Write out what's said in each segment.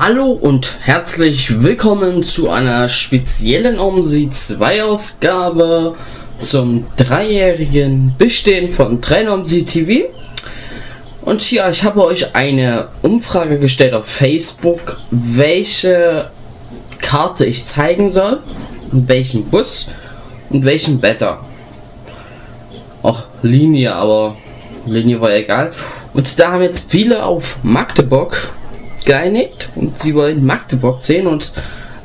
Hallo und herzlich willkommen zu einer speziellen OMSI 2 Ausgabe zum dreijährigen Bestehen von Trainomsi TV. Und ja, ich habe euch eine Umfrage gestellt auf Facebook, welche Karte ich zeigen soll, welchen Bus und welchen Wetter. Auch Linie, aber Linie war egal. Und da haben jetzt viele auf Magdeburg geeinigt und sie wollen Magdeburg sehen und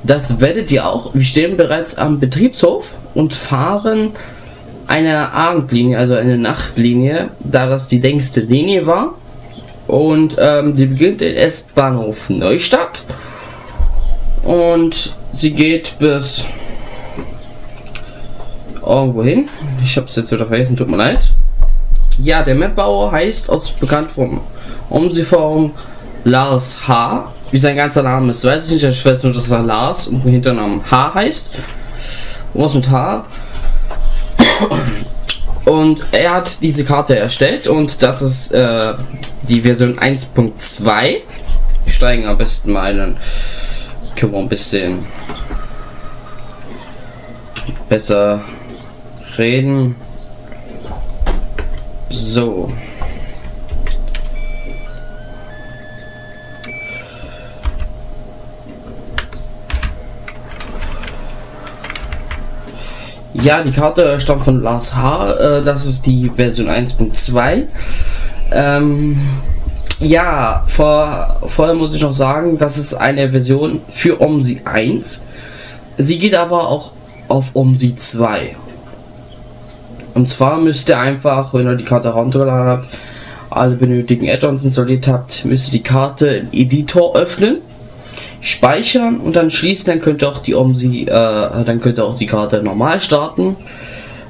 das werdet ihr auch. Wir stehen bereits am Betriebshof und fahren eine Abendlinie, also eine Nachtlinie, da das die längste Linie war. Und ähm, die beginnt in S-Bahnhof Neustadt und sie geht bis irgendwo hin. Ich habe es jetzt wieder vergessen, tut mir leid. Ja, der Mapbauer heißt aus bekannt vom Umseeforum Lars H. Wie sein ganzer Name ist, weiß ich nicht. Ich weiß nur, dass er Lars und Hinternamen H heißt. Was mit H. Und er hat diese Karte erstellt und das ist äh, die Version 1.2. Wir steigen am besten mal dann können wir ein bisschen besser reden. So. Ja, die Karte stammt von Lars H. Äh, das ist die Version 1.2. Ähm, ja, vor, vorher muss ich noch sagen, das ist eine Version für OMSI 1. Sie geht aber auch auf OMSI 2. Und zwar müsst ihr einfach, wenn ihr die Karte heruntergeladen habt, alle benötigten Add-ons installiert habt, müsst ihr die Karte im Editor öffnen speichern und dann schließen, dann könnt ihr auch die OMSI, äh, dann könnt ihr auch die Karte normal starten.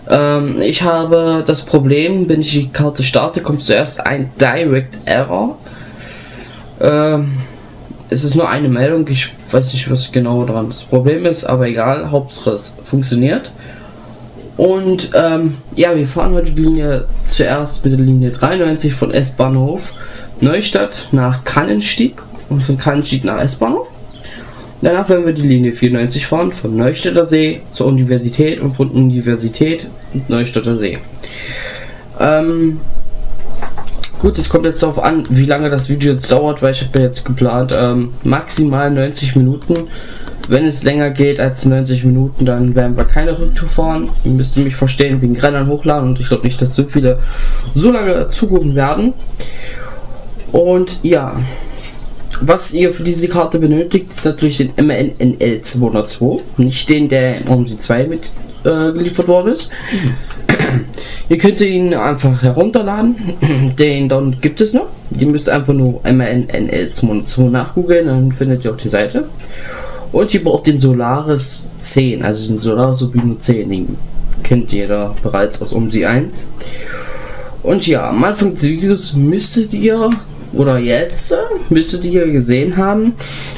Ähm, ich habe das Problem, wenn ich die Karte starte, kommt zuerst ein Direct Error. Ähm, es ist nur eine Meldung, ich weiß nicht, was genau daran das Problem ist, aber egal, Hauptsache es funktioniert. Und ähm, ja, wir fahren heute die Linie zuerst mit der Linie 93 von S-Bahnhof Neustadt nach Kannenstieg und von Kannenstieg nach S-Bahnhof. Danach werden wir die Linie 94 fahren, von Neustädter See zur Universität und von Universität und Neustädter See. Ähm, gut, es kommt jetzt darauf an, wie lange das Video jetzt dauert, weil ich habe ja jetzt geplant, ähm, maximal 90 Minuten. Wenn es länger geht als 90 Minuten, dann werden wir keine Rücktour fahren. Ihr müsst mich verstehen, wegen Rennern hochladen und ich glaube nicht, dass so viele so lange zugucken werden. Und ja, was ihr für diese Karte benötigt, ist natürlich den MNNL 202, nicht den, der im OMSI 2 mitgeliefert äh, worden ist. ihr könnt ihn einfach herunterladen, den dann gibt es noch. Ihr müsst einfach nur MNNL 202 nachgoogeln, dann findet ihr auch die Seite. Und ihr braucht den Solaris 10, also den Solaris Ubino 10, den kennt da bereits aus OMSI 1. Und ja, am Anfang des Videos müsstet ihr oder jetzt müsstet ihr gesehen haben,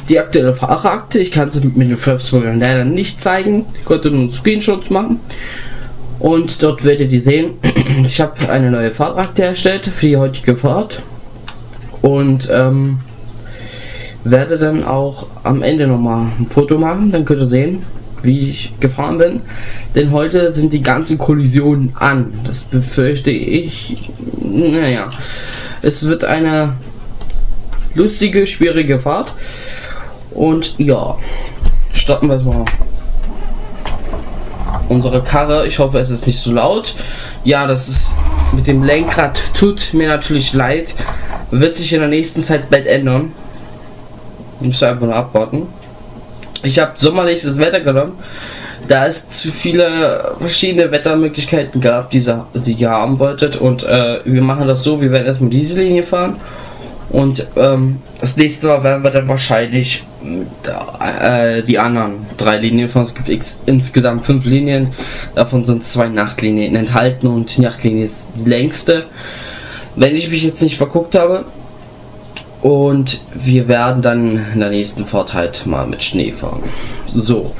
die aktuelle Fahrerakte. Ich kann sie mit dem Flaps-Programm leider nicht zeigen. Ich konnte nur Screenshots machen. Und dort werdet ihr sehen, ich habe eine neue Fahrakte erstellt für die heutige Fahrt. Und ähm, werde dann auch am Ende nochmal ein Foto machen. Dann könnt ihr sehen, wie ich gefahren bin. Denn heute sind die ganzen Kollisionen an. Das befürchte ich. Naja, es wird eine lustige, schwierige Fahrt. Und ja, starten wir mal unsere Karre. Ich hoffe, es ist nicht so laut. Ja, das ist mit dem Lenkrad tut mir natürlich leid. Wird sich in der nächsten Zeit bald ändern. Ich muss einfach nur abwarten. Ich habe sommerliches Wetter genommen, da es zu viele verschiedene Wettermöglichkeiten gab, die, ihr haben wolltet. Und äh, wir machen das so, wir werden erstmal diese Linie fahren und ähm, das nächste Mal werden wir dann wahrscheinlich äh, die anderen drei Linien von. Es gibt insgesamt fünf Linien. Davon sind zwei Nachtlinien enthalten und die Nachtlinie ist die längste. Wenn ich mich jetzt nicht verguckt habe. Und wir werden dann in der nächsten Fahrt halt mal mit Schnee fahren. So,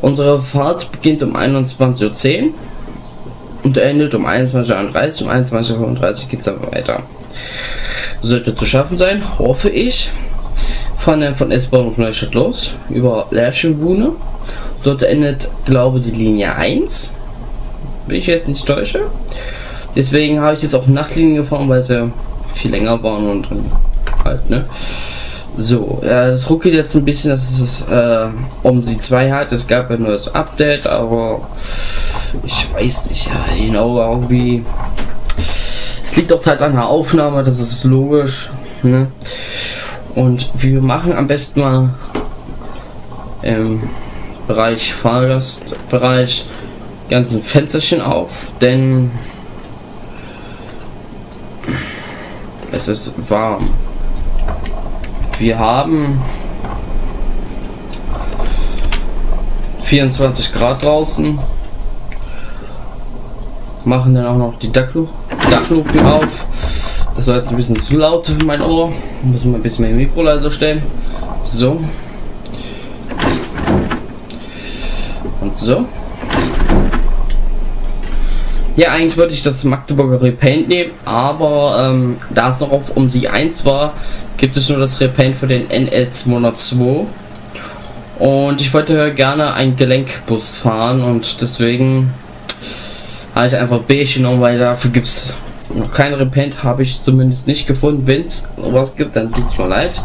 unsere Fahrt beginnt um 21.10 Uhr. und endet um 21.31 um 21.35 geht es dann weiter. Sollte zu schaffen sein, hoffe ich. Fahren dann von S-Bahn auf Neustadt los, über Lerchenwune. Dort endet, glaube ich, die Linie 1. Wenn ich jetzt nicht täusche. Deswegen habe ich jetzt auch Nachtlinien gefahren, weil sie viel länger waren und halt, ne? So, äh, das ruckelt jetzt ein bisschen, dass es äh, um sie 2 hat. Es gab ein neues Update, aber ich weiß nicht, ja, genau, irgendwie. Es liegt auch teils an der Aufnahme, das ist logisch. Ne? Und wir machen am besten mal im Bereich Fahrgastbereich ganzen Fensterchen auf, denn es ist warm. Wir haben 24 Grad draußen. Machen dann auch noch die Dachluken auf. Das war jetzt ein bisschen zu laut für mein Ohr. Muss man ein bisschen mehr Mikro leiser stellen. So. Und so. Ja, eigentlich wollte ich das Magdeburger Repaint nehmen, aber ähm, da es noch auf um die 1 war, gibt es nur das Repaint für den NL202. Und ich wollte gerne einen Gelenkbus fahren und deswegen habe ich einfach B genommen, weil dafür gibt es noch kein Repaint, habe ich zumindest nicht gefunden. Wenn es was gibt, dann tut es mir leid.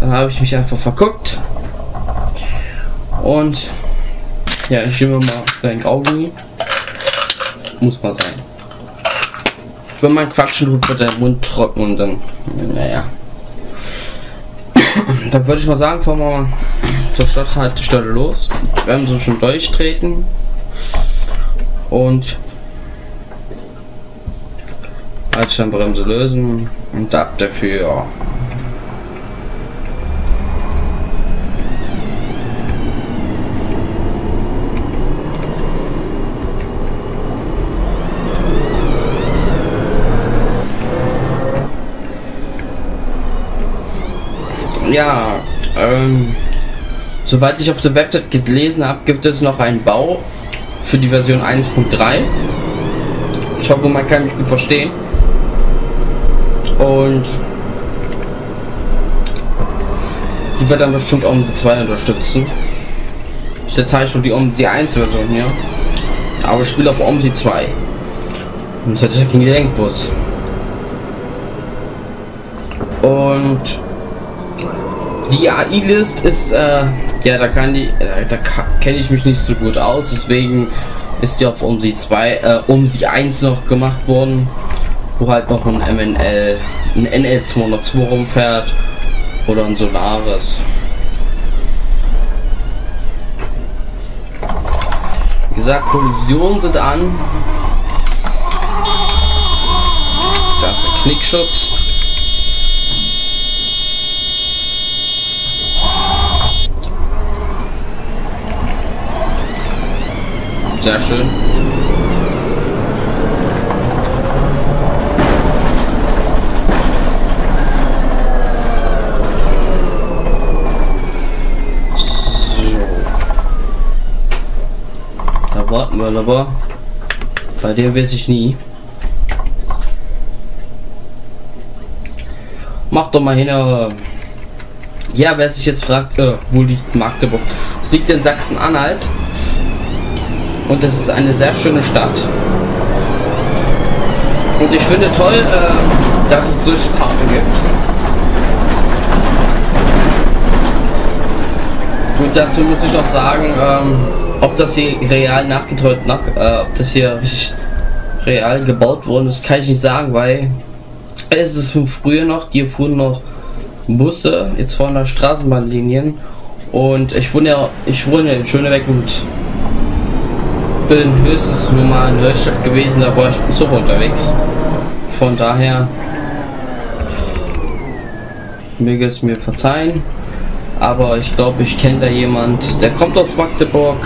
Dann habe ich mich einfach verguckt. Und ja, ich nehme mal ein Graugummi. Muss mal sein. Wenn man quatschen tut, wird der Mund trocken und dann, naja. Dann würde ich mal sagen, fahren wir zur Stadthaltestelle los. Wir werden so schon durchtreten. Und Haltstandbremse lösen und ab dafür. Ja, ähm, soweit ich auf der Website gelesen habe, gibt es noch einen Bau für die Version 1.3. Ich hoffe, man kann mich gut verstehen. Und die wird dann bestimmt OMSI 2 unterstützen. Ich jetzt habe schon die OMSI 1 Version hier. Aber ich spiele auf OMSI 2. Und das hätte ich gegen den Lenkbus. Und die AI-List ist, äh, ja, da kann die, äh, da kenne ich mich nicht so gut aus, deswegen ist die auf UMSI 2, äh, UMSI 1 noch gemacht worden, wo halt noch ein MNL, ein NL202 rumfährt oder ein Solaris. Wie gesagt, Kollisionen sind an. Das ist Knickschutz. Sehr schön. So. Da warten wir aber. Bei dem weiß ich nie. Mach doch mal hin. Ja, wer sich jetzt fragt, äh, wo liegt Magdeburg? Es liegt in Sachsen-Anhalt. Und es ist eine sehr schöne Stadt. Und ich finde toll, äh, dass es solche Karten gibt. Und dazu muss ich noch sagen, ähm, ob das hier real nachgetreut, nach, äh, ob das hier richtig real gebaut worden ist, kann ich nicht sagen, weil es ist von früher noch, hier fuhren noch Busse, jetzt von der Straßenbahnlinien und ich wohne ja, ich wohne in Schönebeck und bin höchstens nur mal in Neustadt gewesen, da war ich Zug unterwegs. Von daher möge es mir verzeihen. Aber ich glaube, ich kenne da jemand, der kommt aus Magdeburg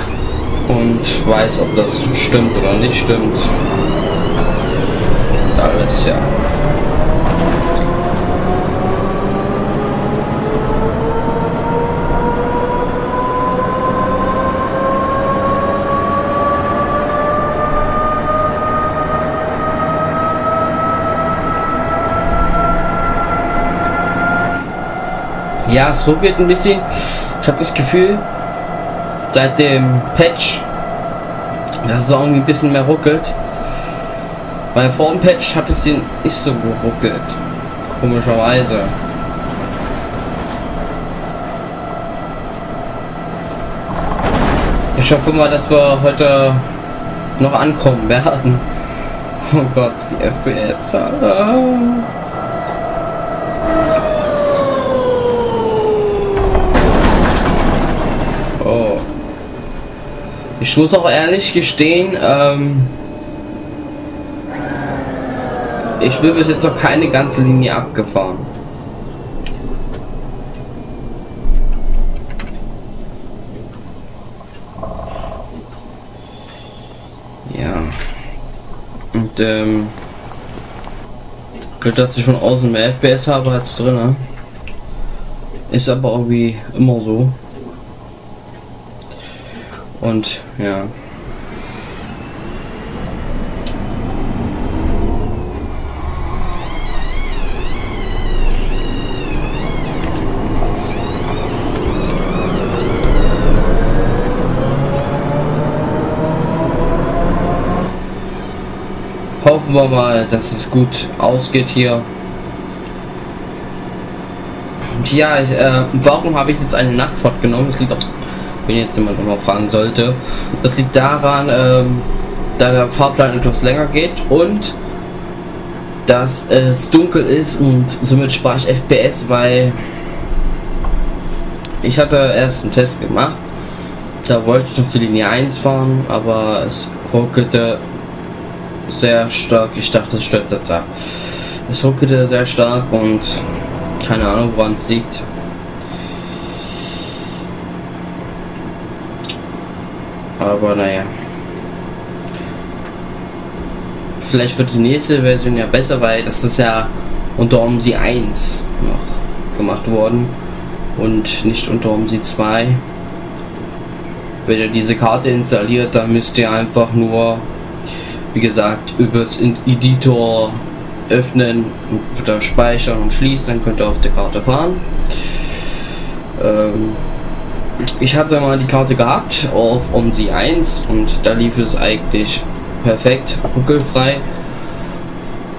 und weiß, ob das stimmt oder nicht stimmt. Alles ja. Ja, es ruckelt ein bisschen. Ich habe das Gefühl, seit dem Patch, dass es irgendwie ein bisschen mehr ruckelt. Weil vor dem Patch hat es ihn nicht so geruckelt. Komischerweise. Ich hoffe mal, dass wir heute noch ankommen werden. Oh Gott, die FPS. Ich muss auch ehrlich gestehen, ähm, ich bin bis jetzt noch keine ganze Linie abgefahren. Ja. Und ähm, dass ich von außen mehr FPS habe als drin. Ist aber irgendwie immer so. Und ja. Hoffen wir mal, dass es gut ausgeht hier. Ja, ich, äh, warum habe ich jetzt eine Nachtfahrt genommen? Das liegt auch wenn jetzt jemand nochmal fragen sollte. Das liegt daran, ähm, da der Fahrplan etwas länger geht und dass es dunkel ist und somit spare ich FPS, weil ich hatte erst einen Test gemacht. Da wollte ich noch die Linie 1 fahren, aber es ruckelte sehr stark. Ich dachte, es stürzt jetzt ab. Es ruckelte sehr stark und keine Ahnung, woran es liegt. Aber naja. Vielleicht wird die nächste Version ja besser, weil das ist ja unter OMSI 1 noch gemacht worden und nicht unter OMSI 2. Wenn ihr diese Karte installiert, dann müsst ihr einfach nur, wie gesagt, übers Editor öffnen, wieder speichern und schließen, dann könnt ihr auf der Karte fahren. Ähm, ich hatte mal die Karte gehabt auf OMSI 1 und da lief es eigentlich perfekt, ruckelfrei.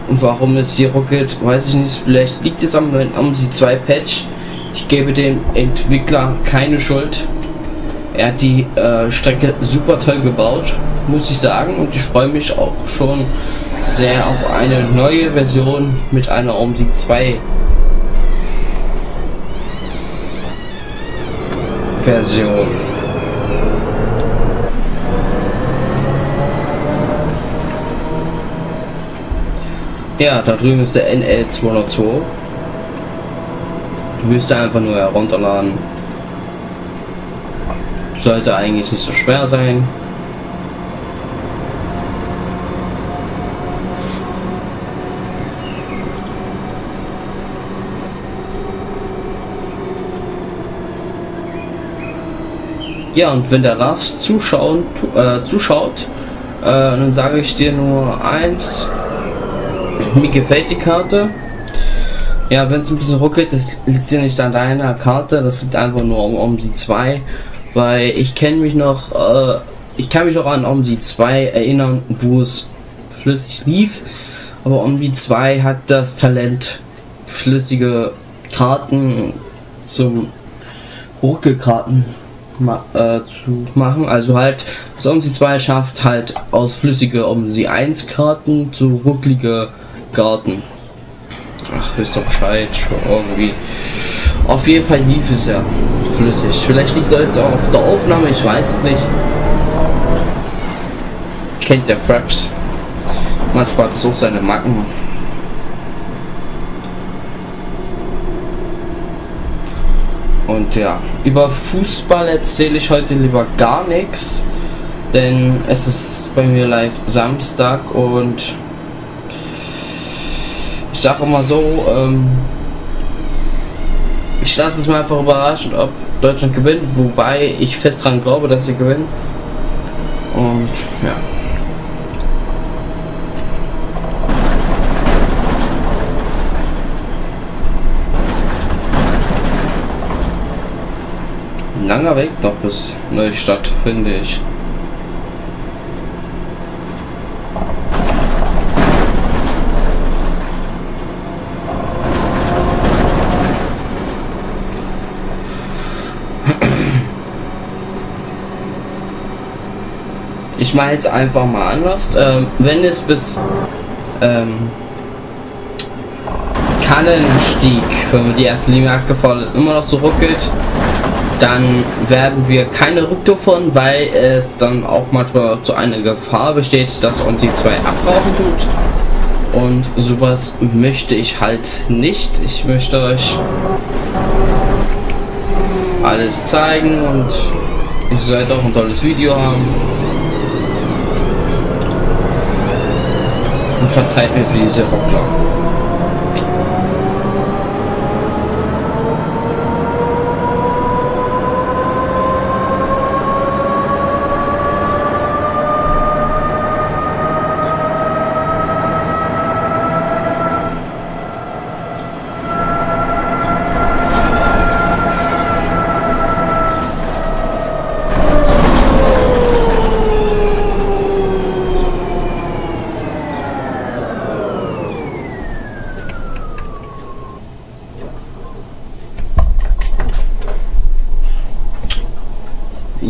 Und warum es hier ruckelt, weiß ich nicht. Vielleicht liegt es am neuen OMSI 2 Patch. Ich gebe dem Entwickler keine Schuld. Er hat die äh, Strecke super toll gebaut, muss ich sagen. Und ich freue mich auch schon sehr auf eine neue Version mit einer OMSI 2 Version. Ja, da drüben ist der NL202. Müsste einfach nur herunterladen. Sollte eigentlich nicht so schwer sein. Ja, und wenn der Lars zuschauen, äh, zuschaut, äh, dann sage ich dir nur eins. Mir gefällt die Karte. Ja, wenn es ein bisschen ruckelt, das liegt ja nicht an deiner Karte, das liegt einfach nur um, um die 2. Weil ich kenne mich noch, äh, ich kann mich auch an um die 2 erinnern, wo es flüssig lief. Aber um die 2 hat das Talent, flüssige Karten zum Ruckelkarten ma äh, zu machen. Also halt, das OMSI 2 schafft halt aus flüssige OMSI 1 Karten zu rucklige Karten. Ach, wisst ihr Bescheid, irgendwie. Auf jeden Fall lief es ja flüssig. Vielleicht liegt es jetzt auch auf der Aufnahme, ich weiß es nicht. Kennt der Fraps. Manchmal hat es auch seine Macken. Und ja, über Fußball erzähle ich heute lieber gar nichts, denn es ist bei mir live Samstag und ich sage immer so, ähm, ich lasse es mir einfach überraschen, ob Deutschland gewinnt, wobei ich fest daran glaube, dass sie gewinnen. Und ja. Langer Weg noch bis Neustadt, finde ich. Ich mache jetzt einfach mal anders. Ähm, wenn es bis ähm, Kannenstieg, wenn man die erste Linie abgefallen immer noch zurückgeht, dann werden wir keine Rücktour fahren, weil es dann auch manchmal zu einer Gefahr besteht, dass uns die zwei abrauchen tut. Und sowas möchte ich halt nicht. Ich möchte euch alles zeigen und ihr sollt auch ein tolles Video haben. Und verzeiht mir für diese Ruckler.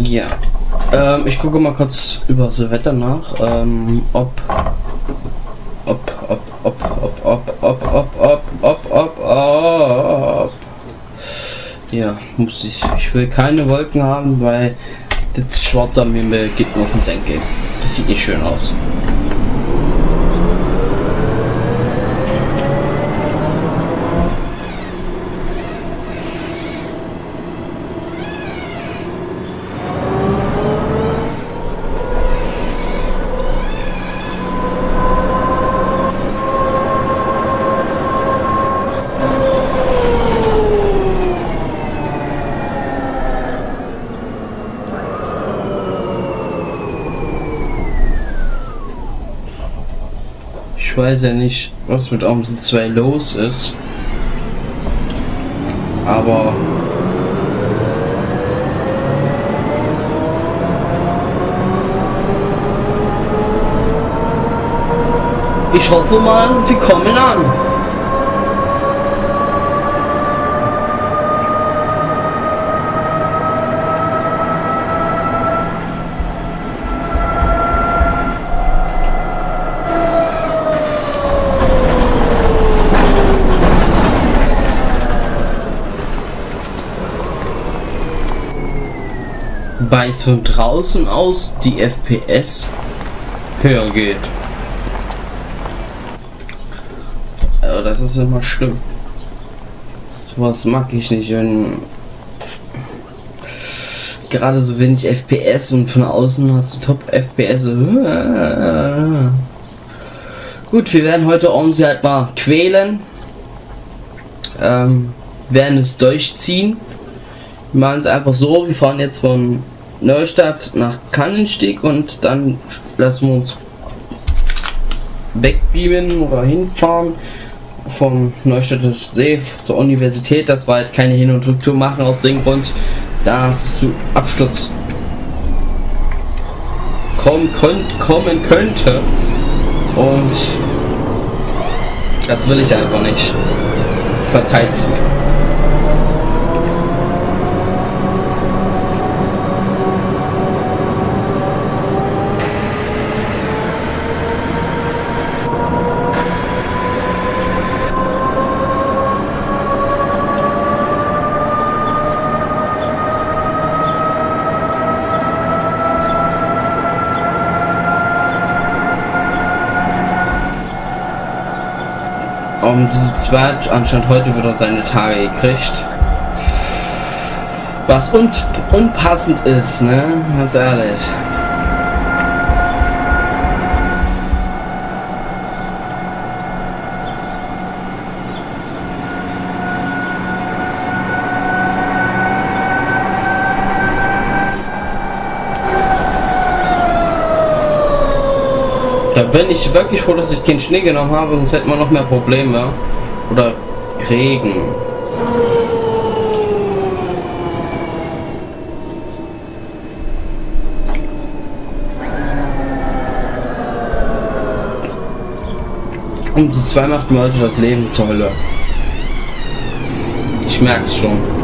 Ja. Ähm, ich gucke mal kurz über das Wetter nach, ähm, ob, ob, ob, ob, ob, ob, ob, ob, ob, ob, ob, ob. Ja, muss ich. Ich will keine Wolken haben, weil das schwarze am Himmel geht mir auf den Senkel. Das sieht nicht schön aus. Weiß ja nicht, was mit Amsel 2 los ist. Aber ich hoffe mal, wir kommen an. Weil es von draußen aus die FPS höher geht. Aber das ist immer schlimm. Was mag ich nicht, wenn gerade so wenig FPS und von außen hast du Top FPS. Gut, wir werden heute um sie halt mal quälen. Ähm, werden es durchziehen. Wir machen es einfach so, wir fahren jetzt von Neustadt nach Kannenstieg und dann lassen wir uns wegbeamen oder hinfahren vom Neustädter See zur Universität, dass wir halt keine Hin- und Rücktour machen aus dem Grund, dass es zu Absturz kommen, kommen könnte und das will ich einfach nicht. Verzeiht's mir. Um die Zweit anscheinend heute wieder seine Tage gekriegt. Was un unpassend ist, ne? Ganz ehrlich. Da bin ich wirklich froh, dass ich den Schnee genommen habe, sonst hätten wir noch mehr Probleme. Oder Regen. Um die zwei macht mir heute das Leben zur Hölle. Ich merke es schon.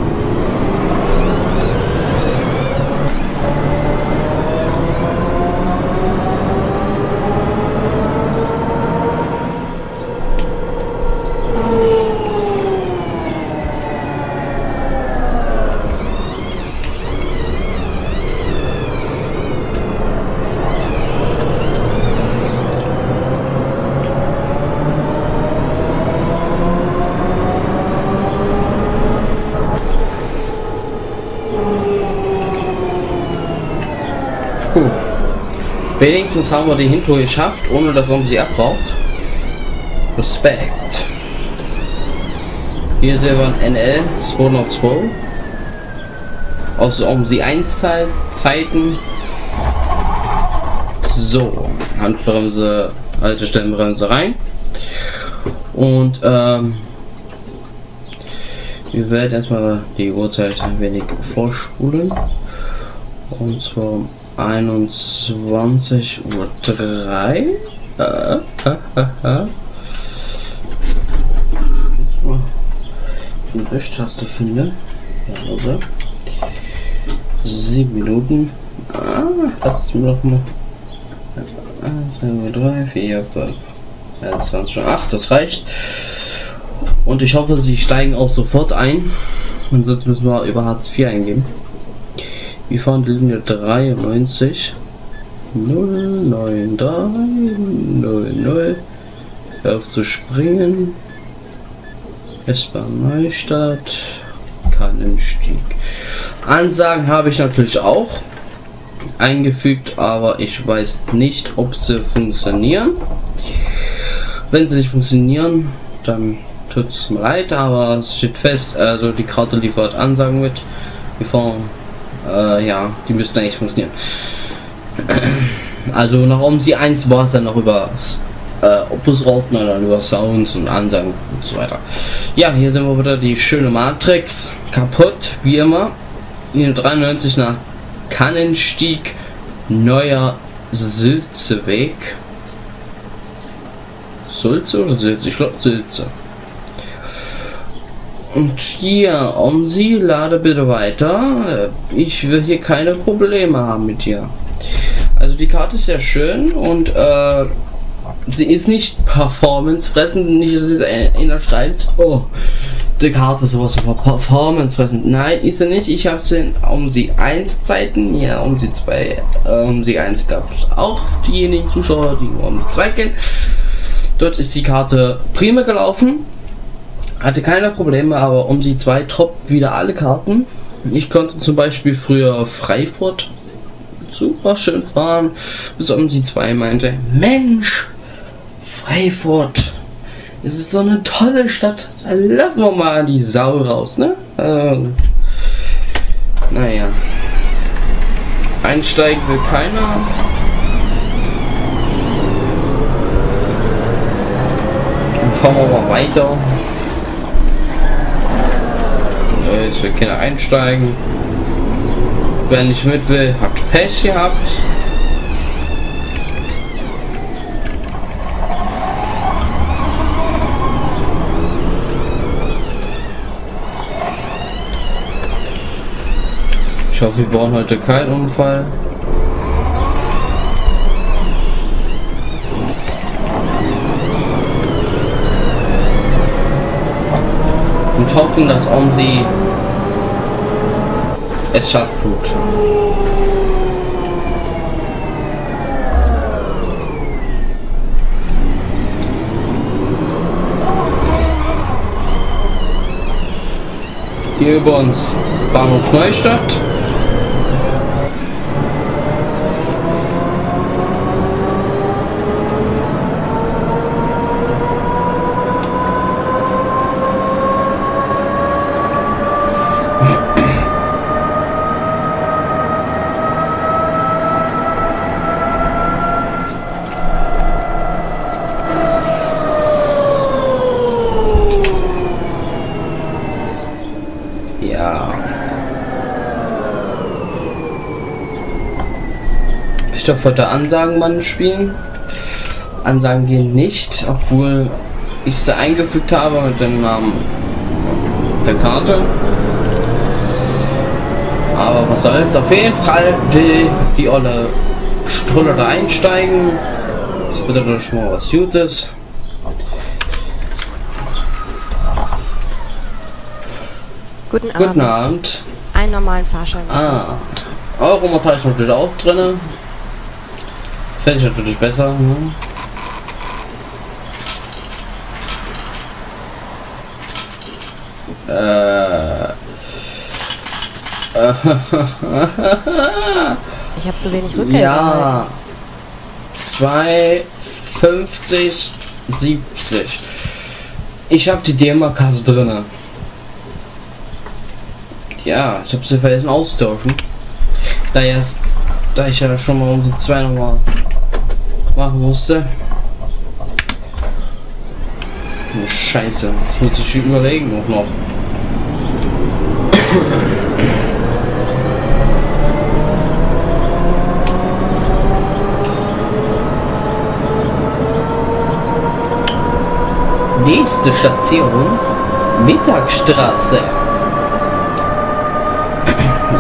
Wenigstens haben wir die Hinto geschafft, ohne dass man sie abbraucht. Respekt. Hier sehen wir NL 202. Aus um sie 1 Zeit, Zeiten. So, Handbremse, alte Stellenbremse rein. Und ähm, wir werden erstmal die Uhrzeit ein wenig vorspulen. Und zwar 21 Uhr 3. Äh, äh, äh, äh. Die Wischtaste finde. Ja, also. 7 Minuten. Ah, das ist mir noch mal. 1, 2, 3, 4, 5. 21 Uhr 8, das reicht. Und ich hoffe, sie steigen auch sofort ein. Ansonsten müssen wir über Hartz IV eingeben. Wir fahren die Linie 93 093 00 Hör auf zu springen. S-Bahn Neustadt. Kannenstieg. Ansagen habe ich natürlich auch eingefügt, aber ich weiß nicht, ob sie funktionieren. Wenn sie nicht funktionieren, dann tut es mir leid, aber es steht fest, also die Karte liefert Ansagen mit. Wir fahren äh, ja, die müssten eigentlich funktionieren. Also nach sie 1 war es dann noch über äh, Opus-Routen und dann über Sounds und Ansagen und so weiter. Ja, hier sind wir wieder die schöne Matrix. Kaputt, wie immer. Hier 93 nach Kannenstieg, neuer Sülzeweg. Sulze oder Sülze? Ich glaube Sülze. Und hier, um sie, lade bitte weiter. Ich will hier keine Probleme haben mit dir. Also die Karte ist sehr schön und äh, sie ist nicht Performance fressen, nicht dass einer schreibt, oh, die Karte ist sowas von Performance fressen. Nein, ist sie nicht. Ich habe sie um sie 1 Zeiten, ja, um sie 2, äh, um sie 1 gab es auch diejenigen Zuschauer, die nur um die 2 kennen. Dort ist die Karte prima gelaufen. Hatte keine Probleme, aber um die zwei top wieder alle Karten. Ich konnte zum Beispiel früher Freifurt super schön fahren, bis um die zwei meinte, Mensch, Freifurt, es ist so eine tolle Stadt, da lassen wir mal die Sau raus, ne? Also, naja. Einsteigen will keiner. Dann fahren wir mal weiter. Jetzt will keiner einsteigen. Wer nicht mit will, hat Pech gehabt. Ich hoffe, wir bauen heute keinen Unfall. Und hoffen, dass Omsi es schafft tut. Hier über uns Bahnhof Neustadt. Ich darf heute Ansagenmann spielen. Ansagen gehen nicht, obwohl ich sie eingefügt habe mit dem Namen der Karte. Aber was soll's, auf jeden Fall will die olle Strulle da einsteigen. Das bedeutet schon mal was Gutes. Guten Abend. Guten Abend. Einen normalen Fahrschein. Ah, Euromontage ist natürlich auch drin. Fände ich natürlich besser. Ne? Äh. Ich habe zu wenig Rückgeld. ja. 2,50, 70. Ich habe die DMA-Kasse drinne. Ja, ich habe sie vergessen auszutauschen. Da erst, da ich ja schon mal um die zwei nochmal machen musste. Oh, Scheiße, das muss ich überlegen auch noch. Nächste Station, Mittagstraße.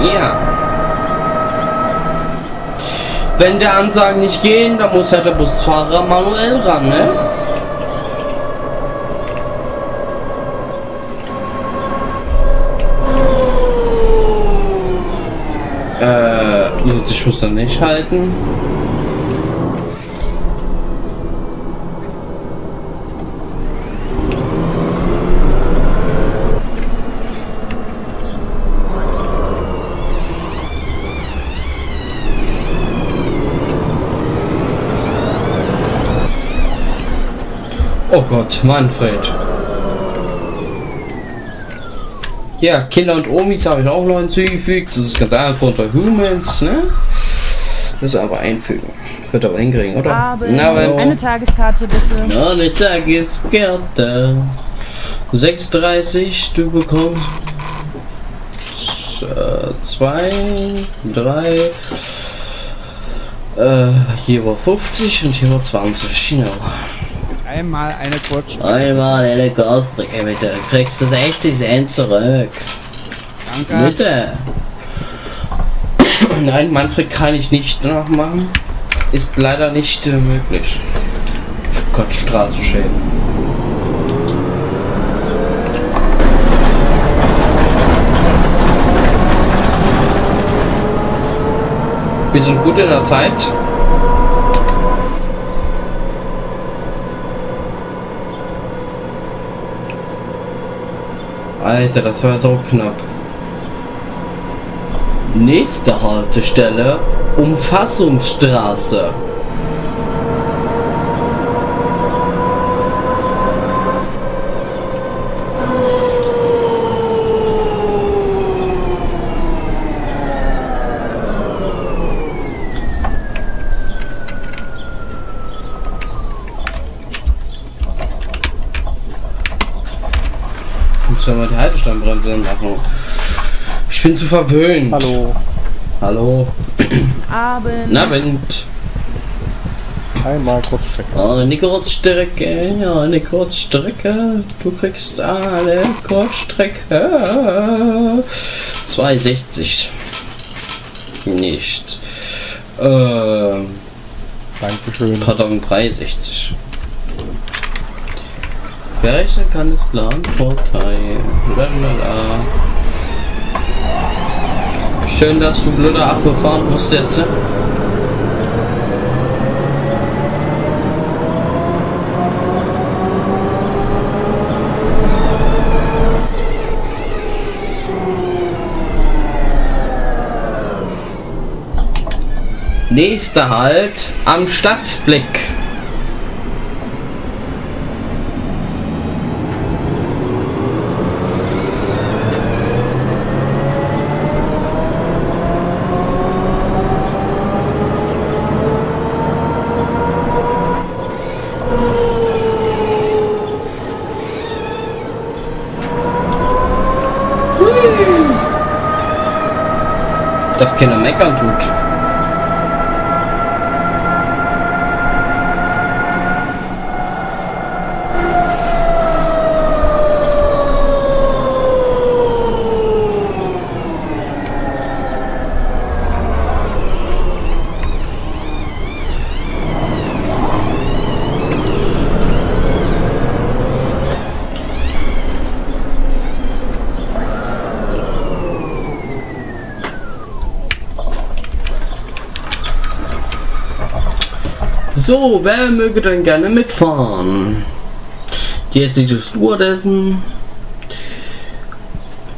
Ja. Wenn der Ansagen nicht gehen, dann muss halt der Busfahrer manuell ran, ne? Äh, ich muss dann nicht halten. Oh Gott, Manfred. Ja, Kinder und Omis habe ich auch noch hinzugefügt. Das ist ganz einfach unter Humans, ne? Das aber einfügen. Wird aber hinkriegen, oder? Abend. Na, wenn Eine Tageskarte bitte. Na, die Tageskarte. 6,30, du bekommst äh, zwei, drei. Äh, hier war 50 und hier war 20, genau. Einmal eine Kurzstrecke. Einmal eine Kurzstrecke bitte. Kriegst du 60 Cent zurück. Danke. Bitte. Nein, Manfred kann ich nicht nachmachen. Ist leider nicht äh, möglich. Gott, Straßenschäden. Wir sind gut in der Zeit. Alter, das war so knapp. Nächste Haltestelle, Umfassungsstraße. Muss ja mal die Haltestandbremse machen. Ich bin zu verwöhnt. Hallo, Hallo. Abend. Na, Wind. einmal Kurzstrecke. Oh, eine Kurzstrecke, ja, eine Kurzstrecke. Du kriegst eine Kurzstrecke. 260. Nicht. Ähm, Dankeschön. pardon, 360. Wer rechnen kann, ist klar ein Vorteil. Lalala. Schön, dass du blöder Affe fahren musst jetzt. ne? Nächster Halt am Stadtblick. Das Kinder meckern tut. So, wer möge denn gerne mitfahren? Die hässliche Stewardessen,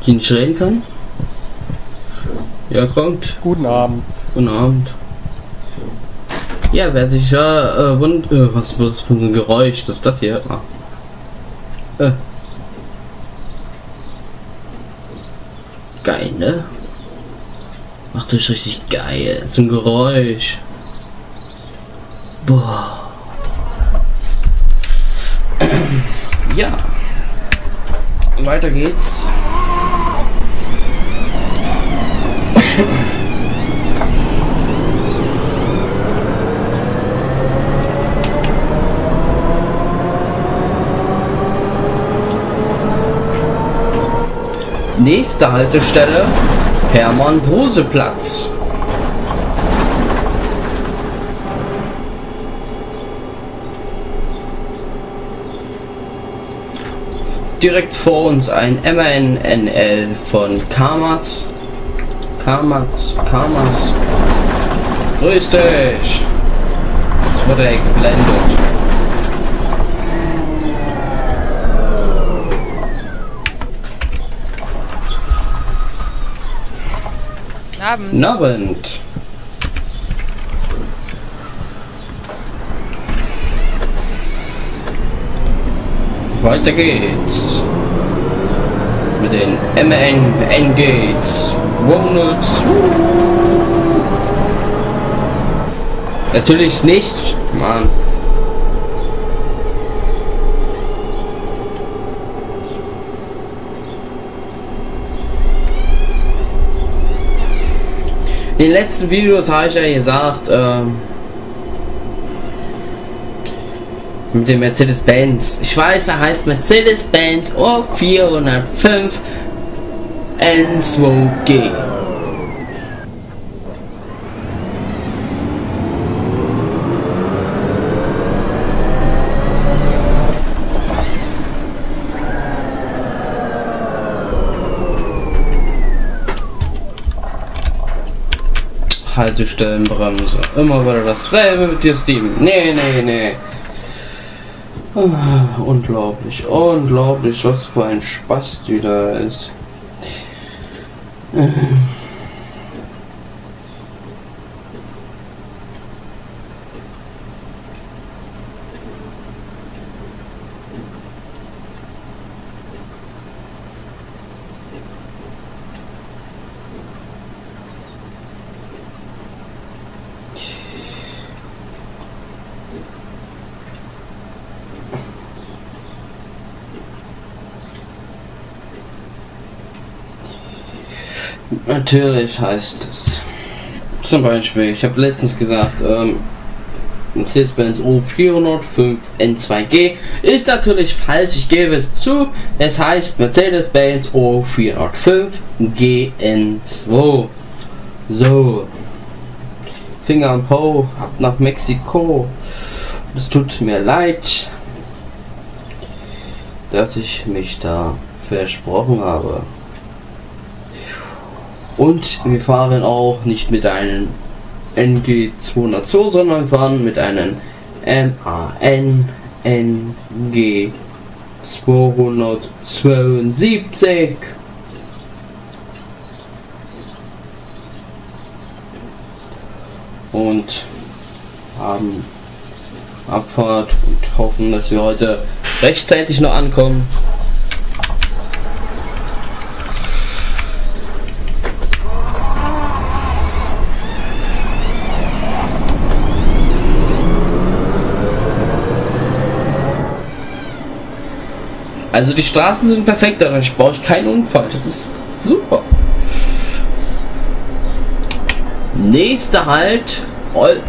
die nicht reden kann. Ja, kommt. Guten Abend. Guten Abend. Ja, wer sich ja äh, wund äh, was was für ein Geräusch? Das ist das hier. Ah. Äh. Geil, ne? Macht euch richtig geil. So ein Geräusch. Boah. Ja. Weiter geht's. Nächste Haltestelle Hermann Direkt vor uns ein MNNL von Kamas. Kamas, Kamas. Grüß dich. Das wurde geblendet. Abend. Abend. Weiter geht's. Mit den MN Gates. 202. Natürlich nicht, Mann. In den letzten Videos habe ich ja gesagt, ähm, mit dem Mercedes-Benz. Ich weiß, er heißt Mercedes-Benz O405 N2G. Haltestellenbremse. Immer wieder dasselbe mit dir, Steven. Nee, nee, nee. Ah, unglaublich, unglaublich, was für ein Spaß die da ist. Natürlich heißt es. Zum Beispiel, ich habe letztens gesagt, ähm, Mercedes-Benz O405 N2G ist natürlich falsch, ich gebe es zu. Es heißt Mercedes-Benz O405 GN2. So. Finger am Po, ab nach Mexiko. Es tut mir leid, dass ich mich da versprochen habe. Und wir fahren auch nicht mit einem NG202, sondern wir fahren mit einem MAN NG 272. Und haben Abfahrt und hoffen, dass wir heute rechtzeitig noch ankommen. Also die Straßen sind perfekt, dadurch brauche ich keinen Unfall. Das ist super. Nächster Halt. Ol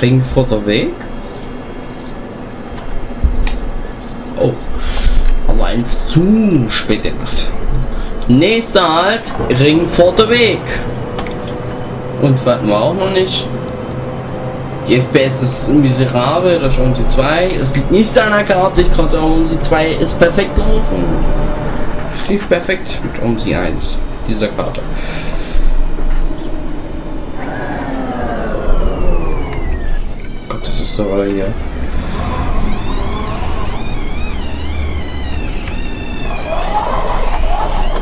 Ringfurter Weg. Oh. Haben wir eins zu spät gemacht. Nächster Halt. Ringfurter Weg. Und warten wir auch noch nicht. Die FPS ist miserabel, das schon die 2. Es liegt nicht an der Karte, ich konnte um die 2 ist perfekt laufen. Es lief perfekt mit um die 1 dieser Karte. Gott, das ist so hier.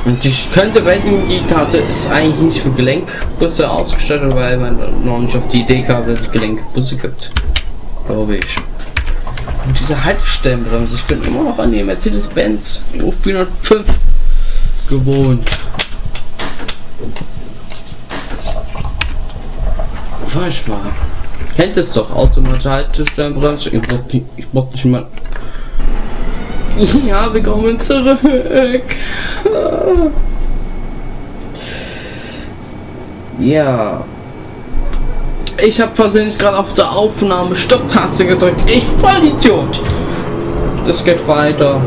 Und ich könnte wetten, die Karte ist eigentlich nicht für Gelenkbusse ausgestattet, weil man noch nicht auf die Idee kam, dass es Gelenkbusse gibt. Glaube ich. Und diese Haltestellenbremse, ich bin immer noch an die Mercedes-Benz U405 gewohnt. Furchtbar. Kennt es doch, automatische Haltestellenbremse. Ich brauch nicht, ich brauch nicht mal. Ja, wir kommen zurück. Ja. Ich habe versehentlich gerade auf der Aufnahme Stopptaste gedrückt. Ich voll Idiot. Das geht weiter.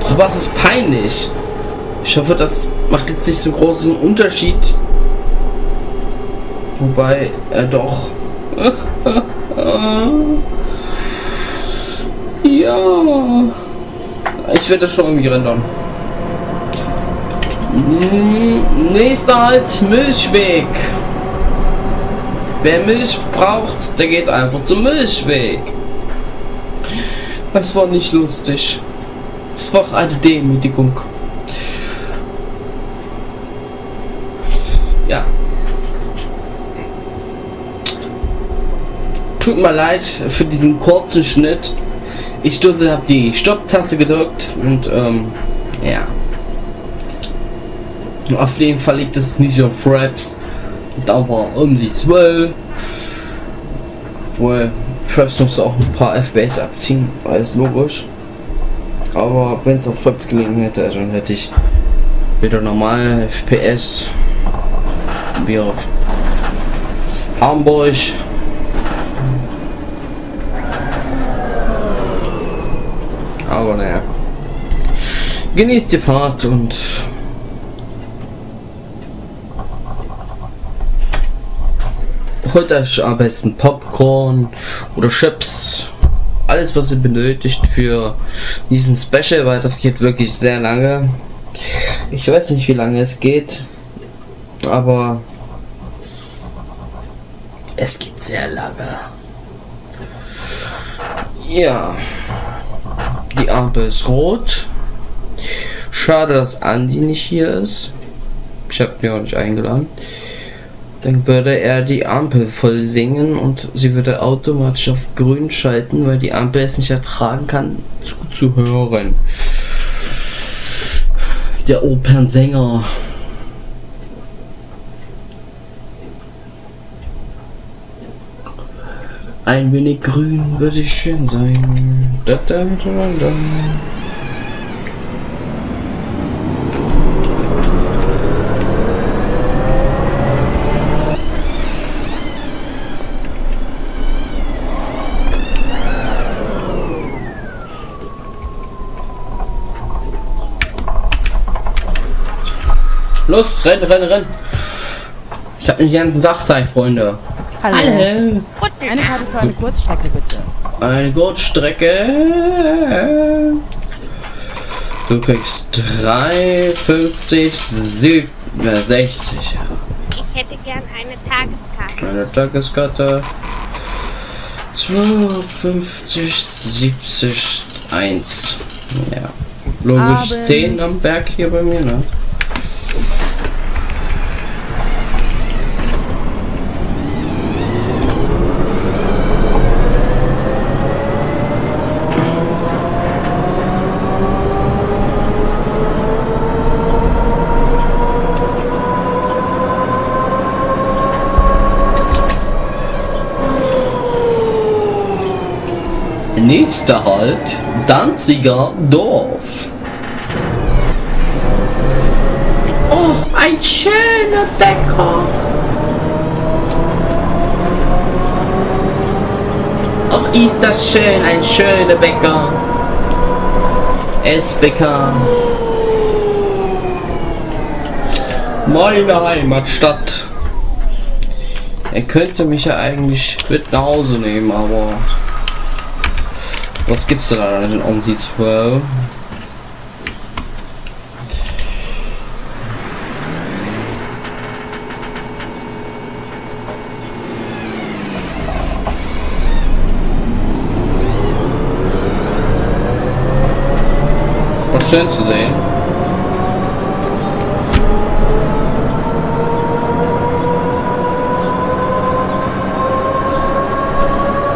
Sowas ist peinlich. Ich hoffe, das macht jetzt nicht so großen Unterschied. Wobei er doch. ja. Ich werde das schon irgendwie rendern. Hm, Nächster Halt Milchweg. Wer Milch braucht, der geht einfach zum Milchweg. Das war nicht lustig. Es war eine Demütigung. Ja. Tut mir leid für diesen kurzen Schnitt. Ich Dussel habe die Stopptaste gedrückt und ähm, ja. Auf jeden Fall liegt es nicht auf Fraps. Da war um die 12. Wohl, Fraps musste auch ein paar FPS abziehen, alles logisch. Aber wenn es auf Fraps gelegen hätte, dann hätte ich wieder normal FPS wie auf Hamburg. Aber naja. Genießt die Fahrt und holt euch am besten Popcorn oder Chips. Alles was ihr benötigt für diesen Special, weil das geht wirklich sehr lange. Ich weiß nicht wie lange es geht, aber es geht sehr lange. Ja. Ampel ist rot. Schade, dass Andi nicht hier ist. Ich habe mir auch nicht eingeladen. Dann würde er die Ampel voll singen und sie würde automatisch auf grün schalten, weil die Ampel es nicht ertragen kann, zuzuhören. Der Opernsänger. Ein wenig grün würde schön sein. Da, da, da. Los, renn, renn, renn. Ich hab den ganzen Tag Zeit, Freunde. Hallo. Hallo. Eine Karte für eine Kurzstrecke, bitte. Eine Kurzstrecke. Du kriegst 3,50, 7, äh, 60. Ich hätte gern eine Tageskarte. Eine Tageskarte. 2,50, 70, 1. Ja. Logisch Abend. 10 am Berg hier bei mir, ne? Nächster Halt, Danziger Dorf. Oh, ein schöner Bäcker. Ach, ist das schön, ein schöner Bäcker. S-Bäcker. Meine Heimatstadt. Er könnte mich ja eigentlich mit nach Hause nehmen, aber was gibt's denn da in OMSI 12? schön zu sehen.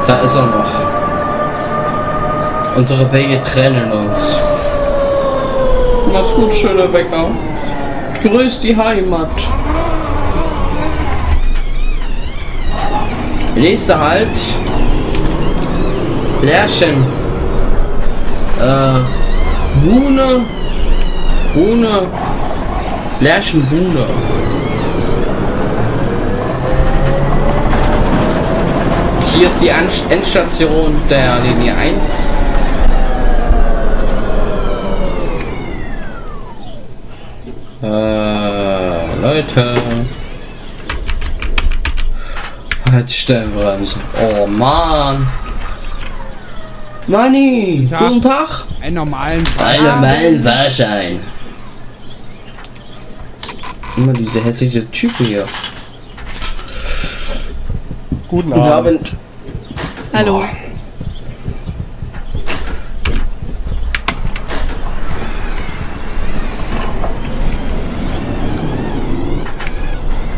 Da ist er noch. Unsere Wege trennen uns. Mach's gut, schöner Bäcker. Grüß die Heimat. Nächster Halt. Lärchen. Äh. Wune. Wune. Lärchen Wune. Hier ist die Endstation der Linie 1. Leute. Halt die Stellenbremse. Oh Mann. Manni, Tag. guten Tag. Einen normalen Einen normalen Fahrschein. Immer diese hässliche Typen hier. Guten Guten Abend. Abend. Hallo.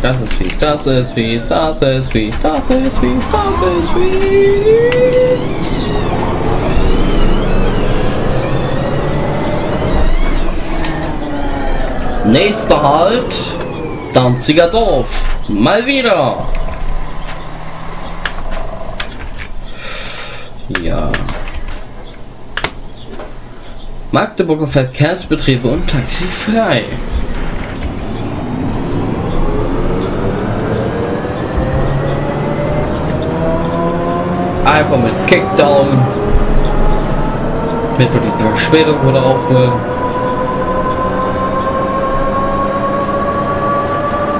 Das ist fies, das ist fies, das ist fies, das ist fies, das ist fies. Nächster Halt, Danziger Dorf. Mal wieder. Ja. Magdeburger Verkehrsbetriebe und Taxi frei. Einfach mit Kickdown. Mit wir die Verspätung wieder aufholen.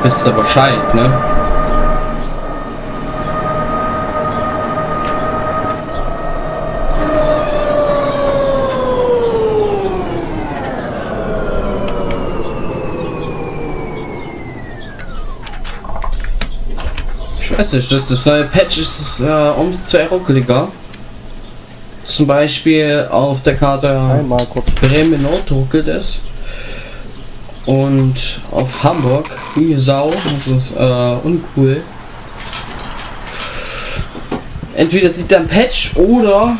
Wisst ihr Bescheid, ne? Weiß nicht, das, das neue Patch ist äh, um 2 ruckeliger. Zum Beispiel auf der Karte Einmal kurz Bremen Nord ruckelt es. Und auf Hamburg, wie Sau, das ist äh, uncool. Entweder sieht er ein Patch oder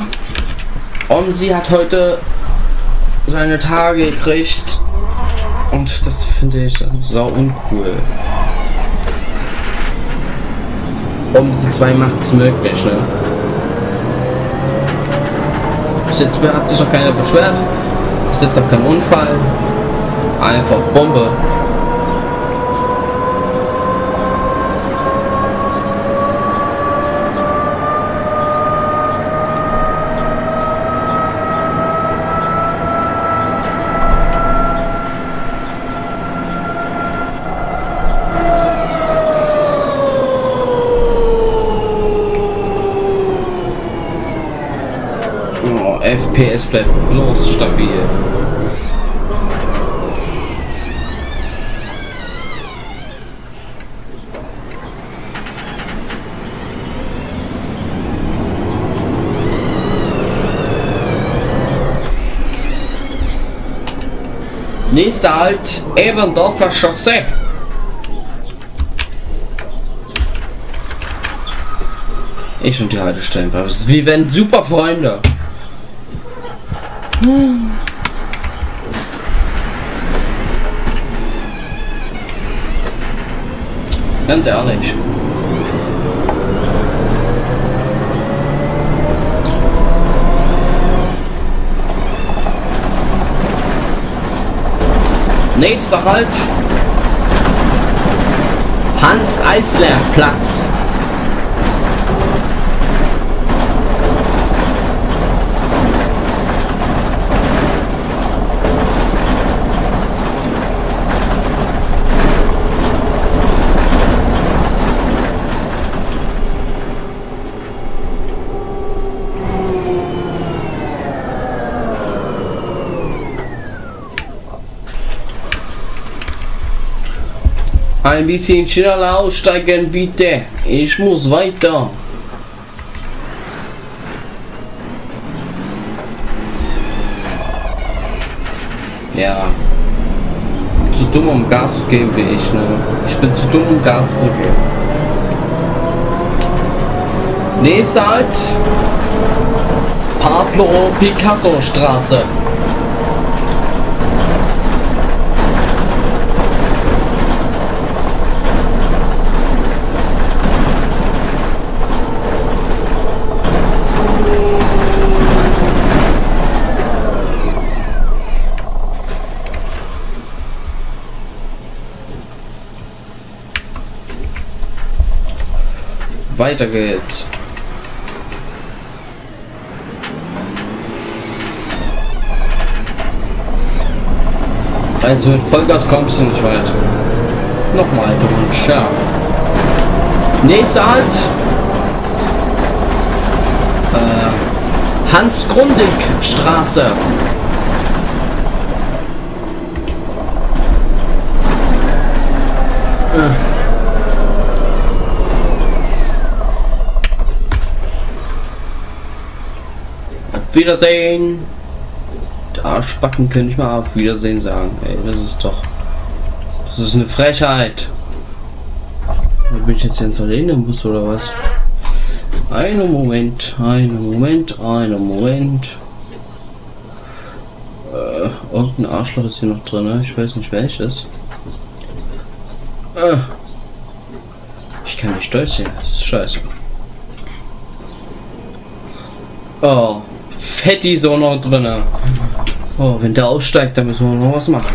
Omsi hat heute seine Tage gekriegt. Und das finde ich sau uncool. Omsi 2 macht's möglich, ne? Bis jetzt hat sich noch keiner beschwert. Bis jetzt noch kein Unfall. Einfach Bombe. Oh, FPS bleibt bloß stabil. Nächster Halt, Eberndorfer Chaussee. Ich und die Haltestellen, wie wenn super Freunde. Ganz ehrlich. Nächster Halt. Hans Eisler Platz. Ein bisschen schneller aussteigen bitte. Ich muss weiter. Ja. Zu dumm, um Gas zu geben wie ich, ne? Ich bin zu dumm, um Gas zu geben. Nächster Halt. Pablo Picasso Straße. Weiter geht's. Also mit Vollgas kommst du nicht weit. Nochmal, du Mensch, ja. Nächster Halt. Äh, Hans Grundig Straße. Äh. Wiedersehen. Arschbacken könnte ich mal auf Wiedersehen sagen. Ey, das ist doch. Das ist eine Frechheit. Bin ich jetzt ins Bus oder was? Einen Moment, einen Moment, einen Moment. Äh, irgendein Arschloch ist hier noch drin, ne? Ich weiß nicht welches. Äh, ich kann nicht durchsehen, das ist scheiße. Oh, Fetti so noch drinne. Oh, wenn der aussteigt, dann müssen wir noch was machen.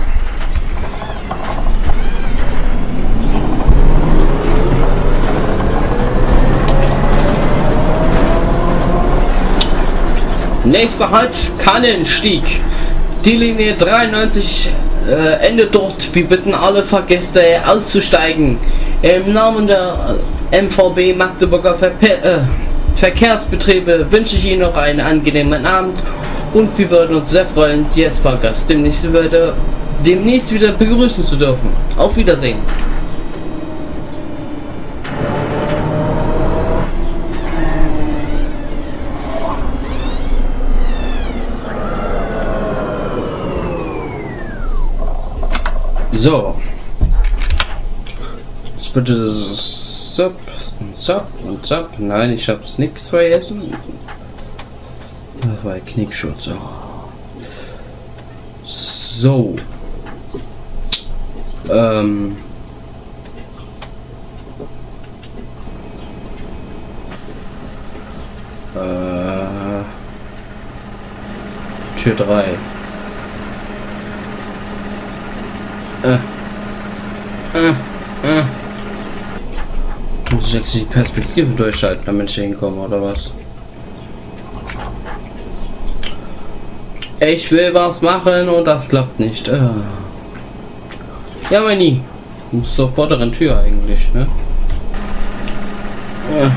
Nächster Halt, Kannenstieg. Die Linie 93 äh, endet dort. Wir bitten alle Fahrgäste auszusteigen. Im Namen der MVB Magdeburger Verpe äh, Verkehrsbetriebe wünsche ich Ihnen noch einen angenehmen Abend und wir würden uns sehr freuen, Sie als Fahrgast demnächst wieder, demnächst wieder begrüßen zu dürfen. Auf Wiedersehen. So. Jetzt bitte Sub, Sub und Sub. Nein, ich hab's nix vergessen. Das war Knickschutz. So. Ähm. Äh. Tür 3. Äh. Äh. Äh. Muss die Perspektive durchschalten, damit ich hinkomme, oder was? Ich will was machen und das klappt nicht. Äh. Ja, Manni. Muss zur vorderen Tür eigentlich, ne? Ja.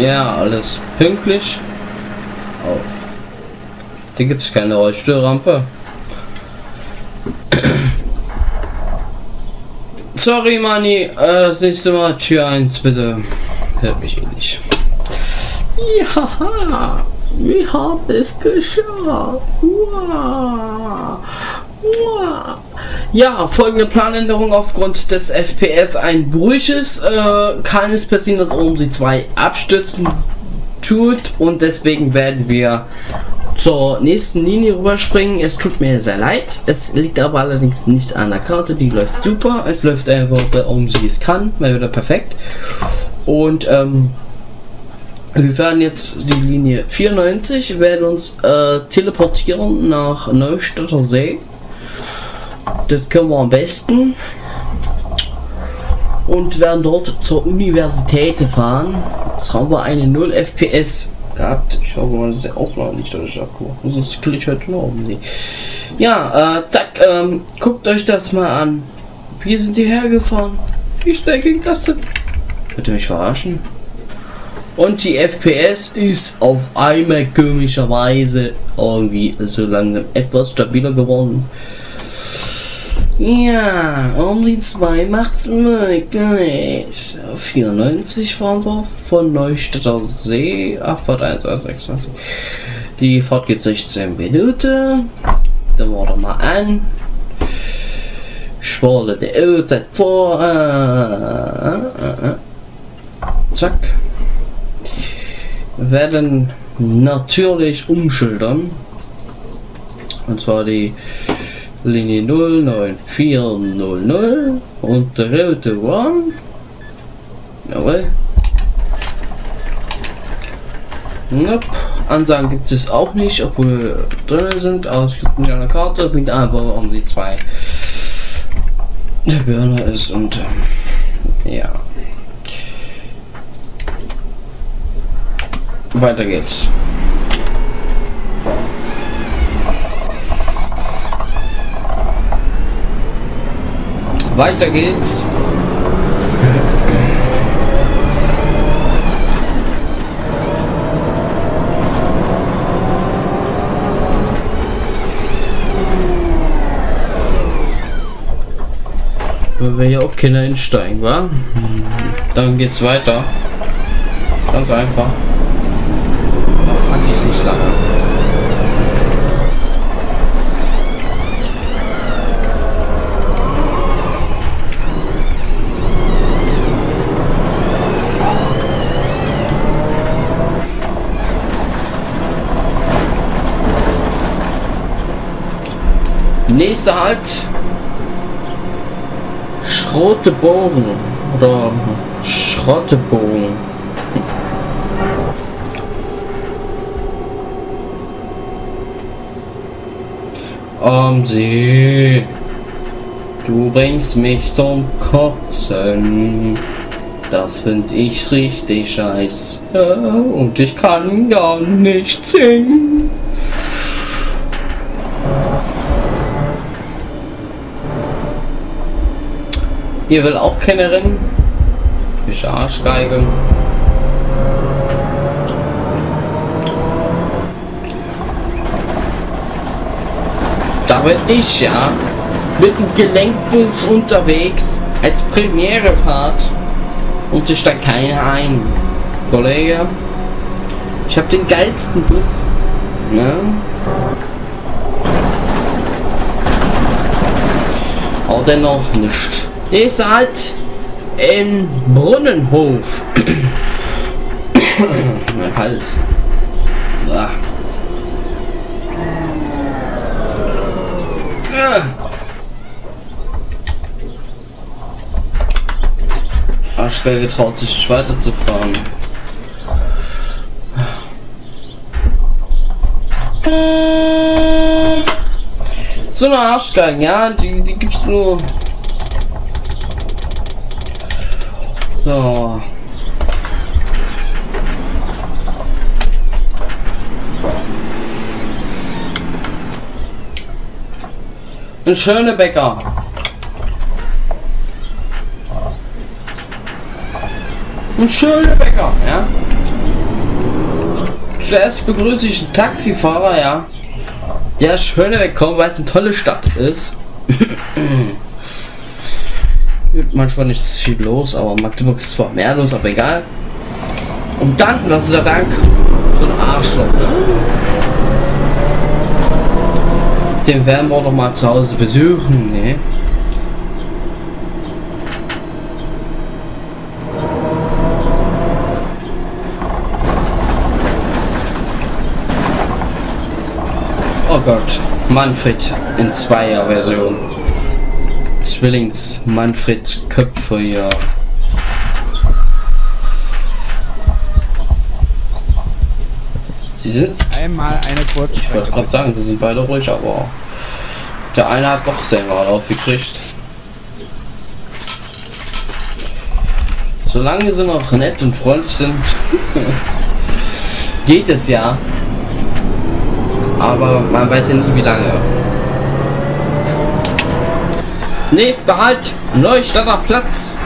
Ja, alles pünktlich. Oh. Hier gibt es keine Rollstuhlrampe. Sorry, Manni. Äh, das nächste Mal Tür 1, bitte. Hört mich eh nicht. Ja, wir haben es geschafft. Wow. Wow. Ja, folgende Planänderung aufgrund des FPS-Einbrüches äh, kann es passieren, dass OMSI 2 abstürzen tut und deswegen werden wir zur nächsten Linie rüberspringen. Es tut mir sehr leid. Es liegt aber allerdings nicht an der Karte. Die läuft super. Es läuft einfach, um sie es kann. Mal wieder perfekt. Und ähm, wir werden jetzt die Linie 94, werden uns äh, teleportieren nach Neustädter See. Das können wir am besten. Und werden dort zur Universität fahren. Jetzt haben wir eine 0 FPS gehabt. Ich hoffe mal, dass der Aufnahme nicht durch Akku. Sonst kriege ich heute noch um sie. Ja, äh, zack, ähm, guckt euch das mal an. Wir sind hierher gefahren. Wie schnell ging das denn? Könnt ihr mich verarschen? Und die FPS ist auf einmal komischerweise irgendwie so lange etwas stabiler geworden. Ja, um die 2 macht's möglich. 94 fahren wir von Neustädter See, Abfahrt 126. Die Fahrt geht 16 Minuten. Dann wir an. Schwale die Uhrzeit vor. Äh, äh, äh. Zack. Wir werden natürlich umschildern. Und zwar die Linie 09400 und der rote One. Jawohl. Ansagen gibt es auch nicht, obwohl drin sind, aber es liegt nicht an der Karte, es liegt einfach um die zwei der Burner ist und ähm, ja. Weiter geht's. Weiter geht's. Weil wir hier auch Kinder einsteigen, wa? Dann geht's weiter. Ganz einfach. Da frag ich nicht lange. Nächster Halt. Schrottebogen oder Schrottebogen. Um sie. Du bringst mich zum Kotzen. Das find ich richtig scheiße. Und ich kann gar nicht singen. Ihr will auch keine Rennen? Ich Arschgeige. Da bin ich ja mit dem Gelenkbus unterwegs als Premierefahrt und ich steigt keiner ein. Kollege, ich habe den geilsten Bus. Ne? Aber dennoch nicht. Ihr seid im Brunnenhof. mein Hals. Ah. Arschgeige traut sich nicht weiterzufahren. So eine Arschgeigen, ja, die, die gibt's nur. So. Ein schöner Bäcker. Ein schöner Bäcker, ja. Zuerst begrüße ich einen Taxifahrer, ja. Ja, Schönebeck kommen, weil es eine tolle Stadt ist. Manchmal nicht viel los, aber Magdeburg ist zwar mehr los, aber egal. Und dann, was ist der Dank? So ein Arschloch, ne? Den werden wir doch mal zu Hause besuchen, ne? Oh Gott, Manfred in zweier Version. Zwillings Manfred Köpfe, ja. Sie sind, Einmal eine ich wollte Kurzstrecke. gerade sagen, sie sind beide ruhig, aber der eine hat doch selber aufgekriegt. Solange sie noch nett und freundlich sind, geht es ja. Aber man weiß ja nie wie lange. Nächster Halt, Neustadter Platz.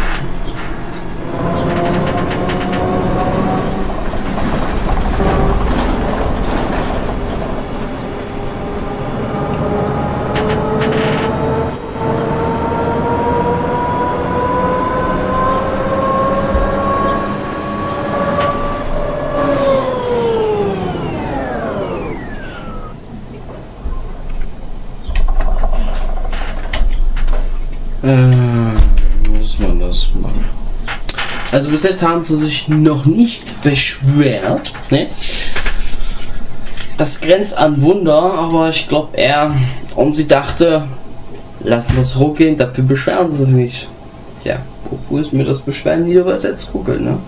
Äh, muss man das machen? Also bis jetzt haben sie sich noch nicht beschwert. Ne? Das grenzt an Wunder, aber ich glaube eher, um sie dachte, lassen wir es ruckeln, dafür beschweren sie sich nicht. Ja, wo ist mir das Beschweren wieder was jetzt ruckeln, ne?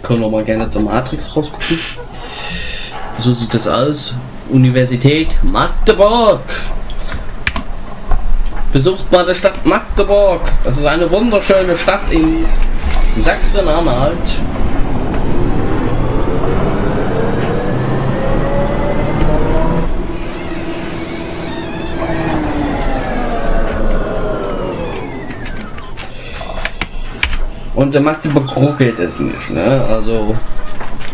Können wir mal gerne zur Matrix rausgucken. So sieht das aus. Universität Magdeburg. Besucht mal die Stadt Magdeburg. Das ist eine wunderschöne Stadt in Sachsen-Anhalt. Und der Magdeburg ruckelt es nicht, ne? Also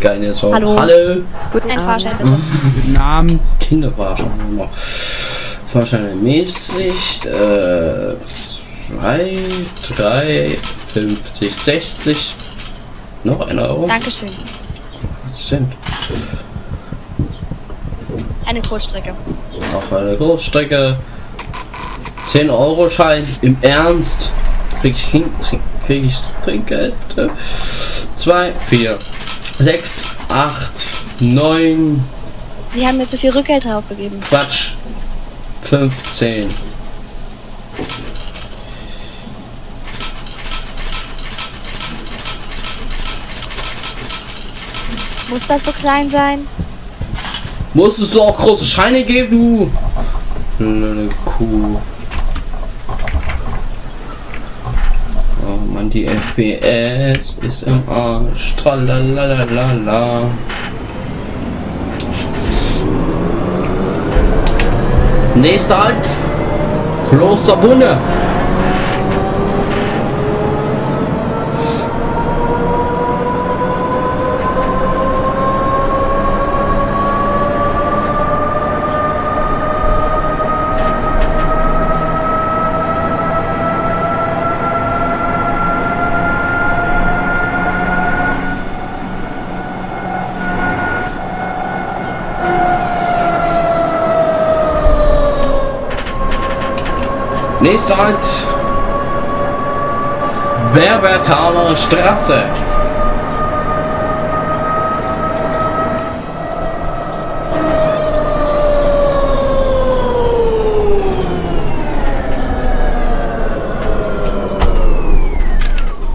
keine Sorge. Hallo. Hallo. Guten Ein Abend. Fahrschein bitte. Guten Abend. Kinderfahrschein. Fahrschein ermäßigt. Äh, 2, 3, 50, 60. Noch ein Euro? Dankeschön. Sind? Eine Kurzstrecke. Auf eine Großstrecke. 10 Euro Schein. Im Ernst? Krieg ich, Trink, krieg ich Trinkgeld? 2, 4, 6, 8, 9, Sie haben mir zu viel Rückgeld rausgegeben. Quatsch. 15. Muss das so klein sein? Musstest du auch große Scheine geben, du? Eine Kuh. Oh Mann, die FPS ist im Arsch. Tralalalala. Nächster Halt. Kloster Nächster Halt. Berbertaler Straße.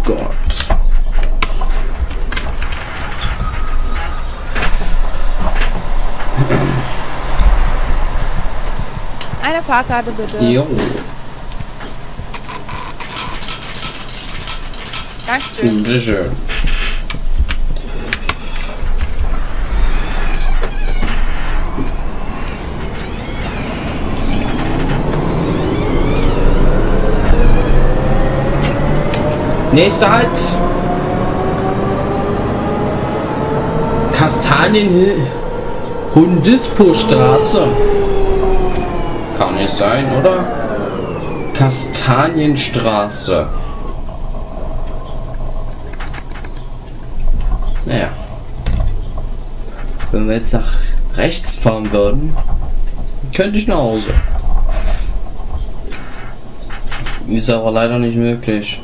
Gott. Eine Fahrkarte bitte. Jo. Dankeschön. Bitteschön. Nächster Halt. Kastanienhill. Hundispo-Straße. Kann nicht sein, oder? Kastanienstraße. Naja. Wenn wir jetzt nach rechts fahren würden, könnte ich nach Hause. Ist aber leider nicht möglich.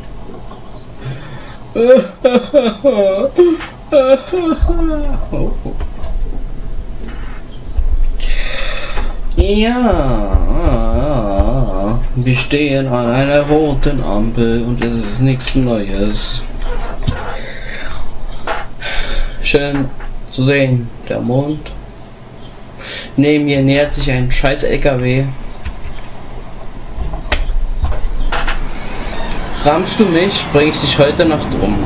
Ja, wir stehen an einer roten Ampel und es ist nichts Neues. Schön zu sehen, der Mond. Neben mir nähert sich ein scheiß LKW. Rammst du mich, bring ich dich heute Nacht um.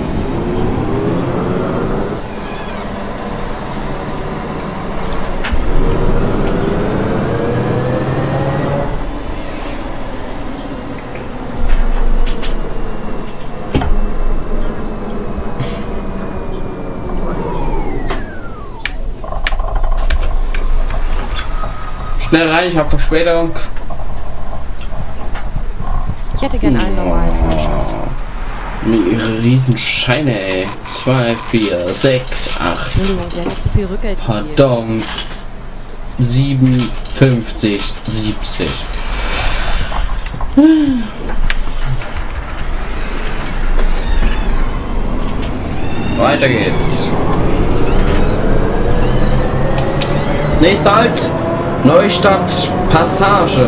Schnell rein, ich habe Verspätung. Ich hätte gern einen normalen. Mit ihre riesen Scheine, ey. 2, 4, 6, 8. Entschuldigung, sie hat mir zu viel Rückgeld gegeben. Pardon. 57, 70. Weiter geht's. Nächster Halt, Neustadt Passage.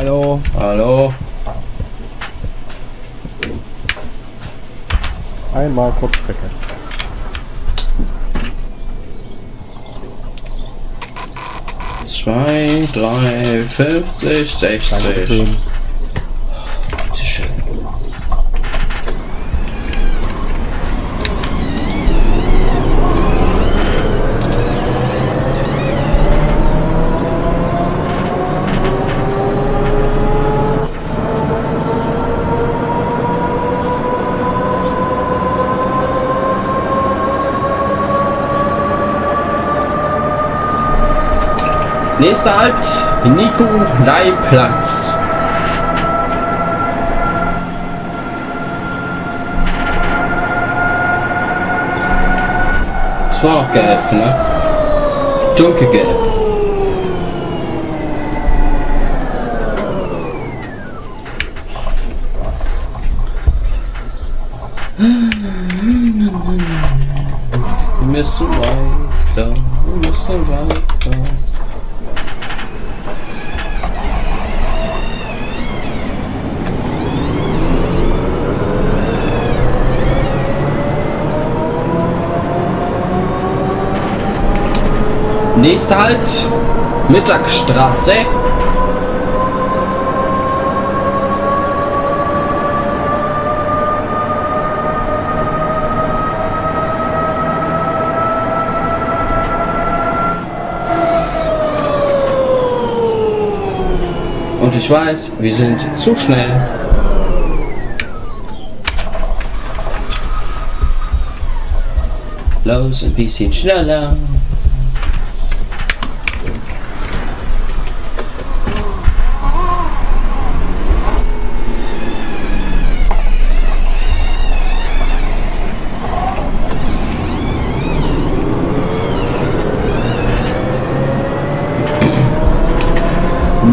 Hallo. Hallo. Einmal Kurzstrecke. Zwei, drei, 50, 60. Dankeschön. Nächster Halt, Nikolai-Platz. Das war noch gelb, ne? Dunkelgelb. Wir müssen weiter, wir müssen weiter. Nächster Halt, Mittagstraße. Und ich weiß, wir sind zu schnell. Los, ein bisschen schneller.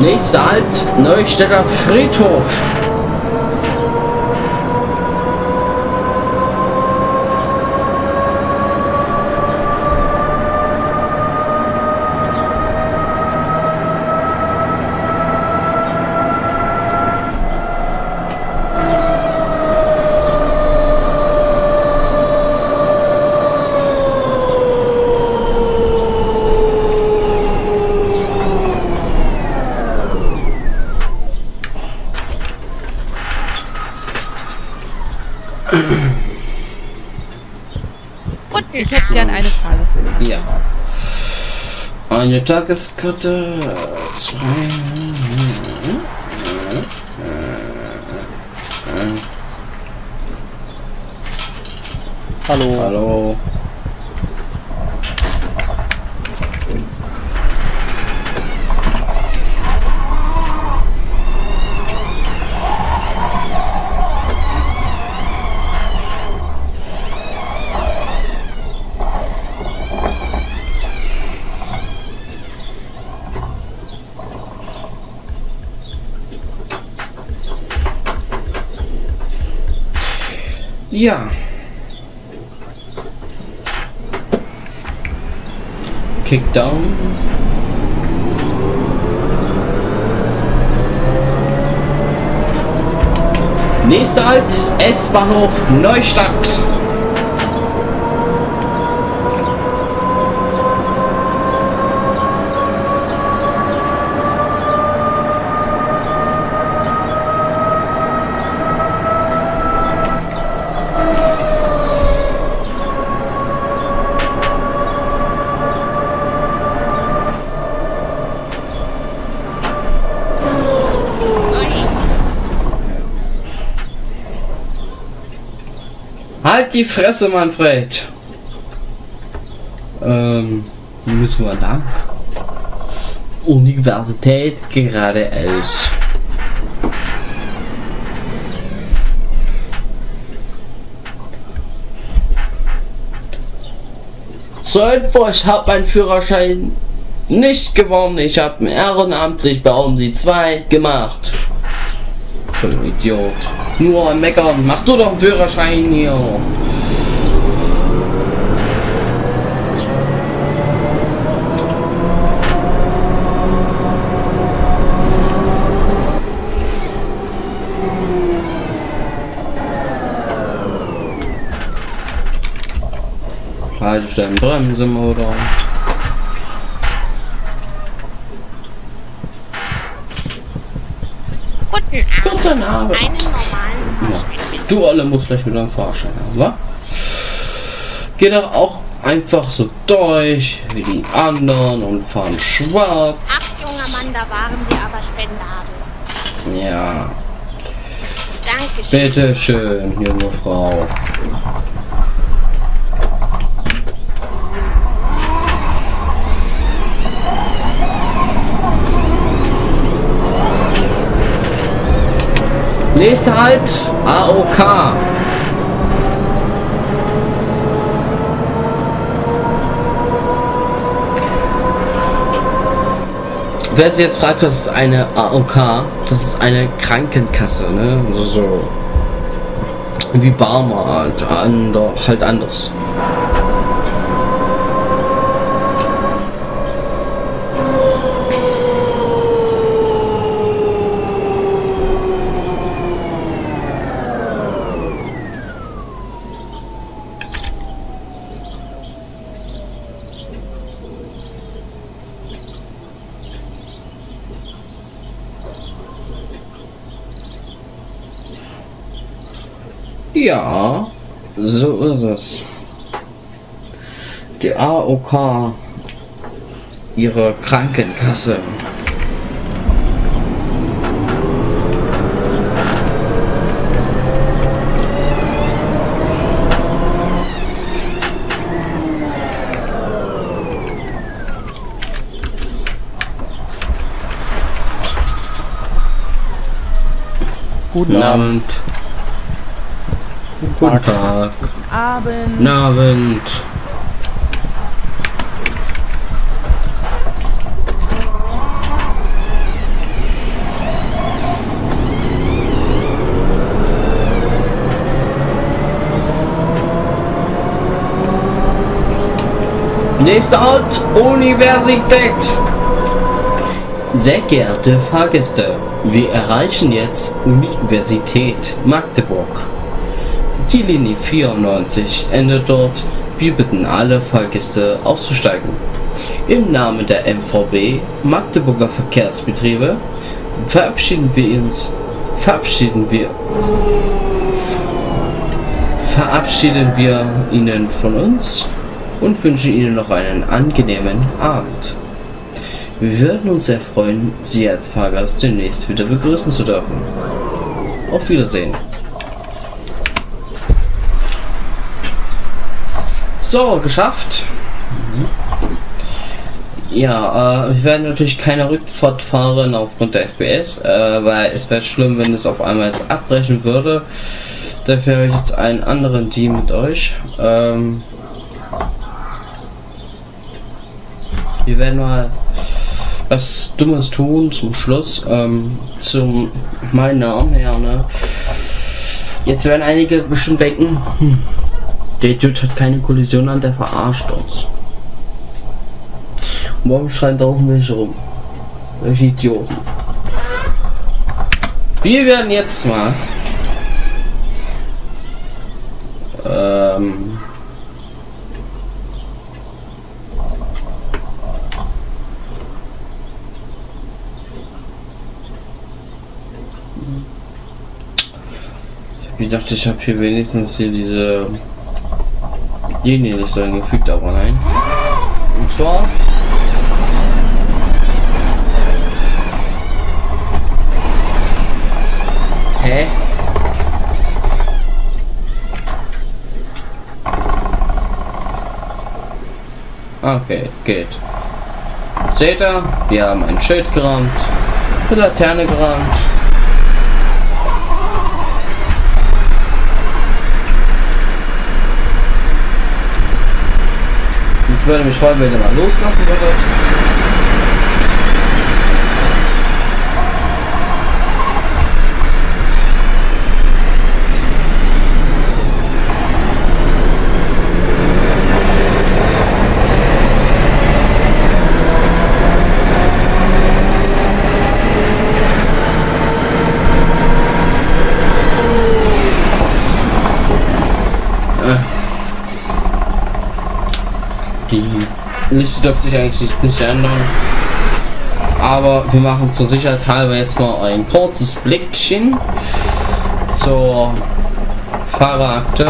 Nächster Halt, Neustädter Friedhof. Und Ich hätte gern eine Tageskarte. Ja. Eine Tageskarte. Zwei. Hallo. Hallo. Ja. Kickdown. Nächster Halt, S-Bahnhof Neustadt. Die Fresse, Manfred! Ähm, müssen wir lang? Universität geradeaus. Zur Info, ich habe meinen Führerschein nicht gewonnen. Ich habe ehrenamtlich bei um die 2 gemacht. Voll Idiot. Nur am meckern. Mach du doch einen Führerschein hier. Haltestellen Bremsenmotor. Guten Abend. Guten Abend. Einen normalen. Du alle musst gleich mit deinem Fahrschein haben, wa? Geh doch auch einfach so durch wie die anderen und fahren schwarz. Ach, junger Mann, da waren Sie aber spendabel. Ja, Dankeschön. bitte schön, junge Frau. Lese halt AOK. Wer sich jetzt fragt, was ist eine AOK? Das ist eine Krankenkasse, ne? Also so wie Barmer halt, ander, halt anders. Ja, so ist es. Die AOK, ihre Krankenkasse. Guten Abend. Abend. Guten Tag. Abend. Guten Abend. Nächster Ort, Universität. Sehr geehrte Fahrgäste, wir erreichen jetzt Universität Magdeburg. Die Linie 94 endet dort. Wir bitten alle Fahrgäste auszusteigen. Im Namen der MVB Magdeburger Verkehrsbetriebe verabschieden wir uns verabschieden wir verabschieden wir Ihnen von uns und wünschen Ihnen noch einen angenehmen Abend. Wir würden uns sehr freuen, Sie als Fahrgast demnächst wieder begrüßen zu dürfen. Auf Wiedersehen. So, geschafft. Ja, äh, wir werden natürlich keine Rückfahrt fahren aufgrund der FPS, äh, weil es wäre schlimm, wenn es auf einmal jetzt abbrechen würde. Dafür habe ich jetzt einen anderen Team mit euch. Ähm, wir werden mal was Dummes tun zum Schluss. Ähm, zum meinen Namen her, ne? Jetzt werden einige bestimmt denken, hm, der Idiot hat keine Kollision an, der verarscht uns. Und warum schreien da oben welche rum? Welche Idioten. Wir werden jetzt mal ähm, Ich dachte, ich habe hier wenigstens hier diese den hier ist dann gefügt aber nein. Und zwar. Hä? Okay, geht. Seht ihr? Wir haben ein Schild gerammt, eine Laterne gerammt, würde mich freuen, wenn du mal loslassen würdest. Liste dürfte sich eigentlich nicht, nicht ändern. Aber wir machen zur Sicherheitshalber jetzt mal ein kurzes Blickchen zur Fahrerakte.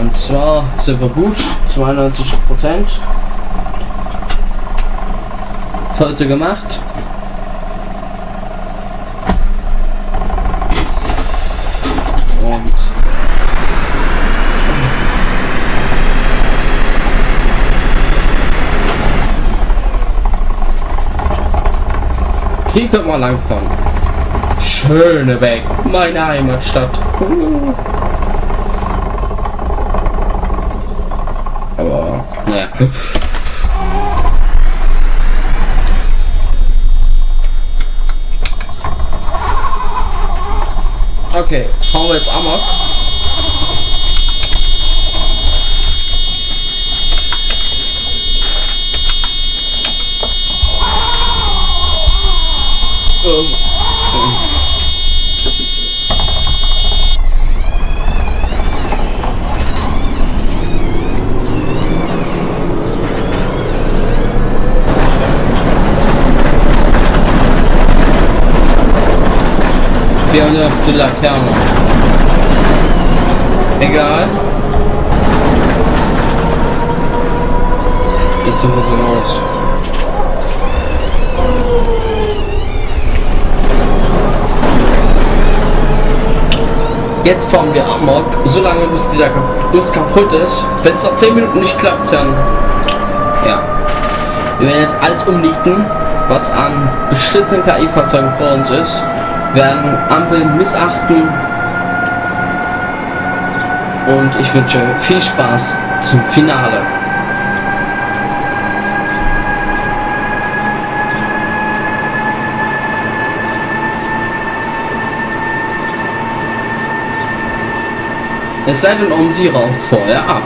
Und zwar sind wir gut, 92 Prozent. Foto gemacht. Hier könnte man langfahren. Schönebeck, meine Heimatstadt. Aber, naja. Okay, fahren wir jetzt Amok. Wir haben noch die Laterne. Egal. Jetzt sind wir so los. Jetzt fahren wir Amok, so lange bis dieser Bus kaputt ist. Wenn es nach 10 Minuten nicht klappt, dann ja. Wir werden jetzt alles umnieten, was an beschissenen KI-Fahrzeugen vor uns ist werden Ampeln missachten. Und ich wünsche viel Spaß zum Finale. Es sei denn, um sie raucht vorher ab.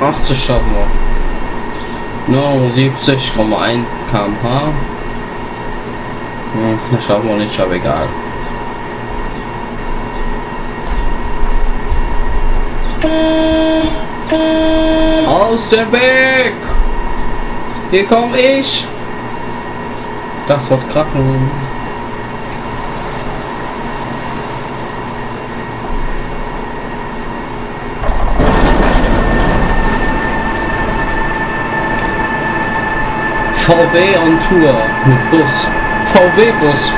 80 schaffen wir. No, 70,1 km/h. Hm, das schaffen wir nicht, aber egal. Aus dem Weg! Hier komme ich! Das wird krachen. VW on Tour mit Bus. VW-Bus.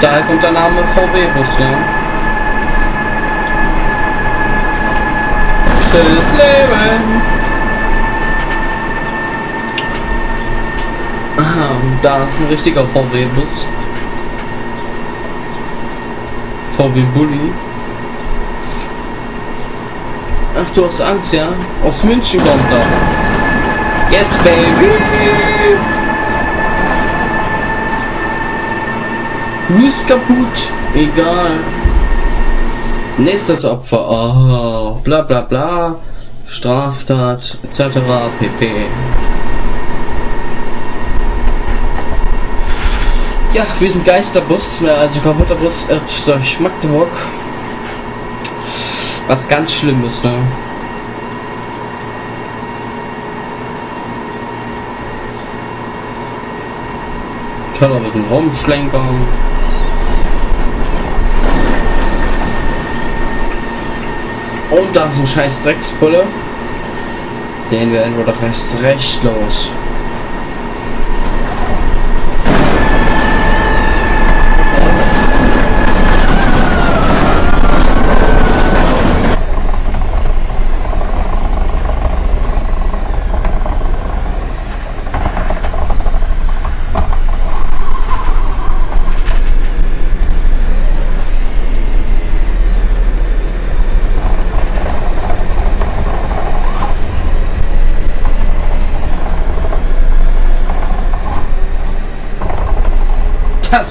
Daher kommt der Name VW-Bus, ja. Schönes Leben. Ah, da ist ein richtiger VW-Bus. VW Bulli. Ach, du hast Angst, ja? Aus München kommt er. Yes, baby! Ist kaputt. Egal. Nächstes Opfer. Oh, bla bla bla. Straftat etc. pp. Ja, wir sind Geisterbus, also kaputter Bus durch Magdeburg. Was ganz schlimm ist, ne? kann auch ein bisschen rumschlenkern. Und da ist ein scheiß Drecksbulle. Den werden wir doch erst recht los.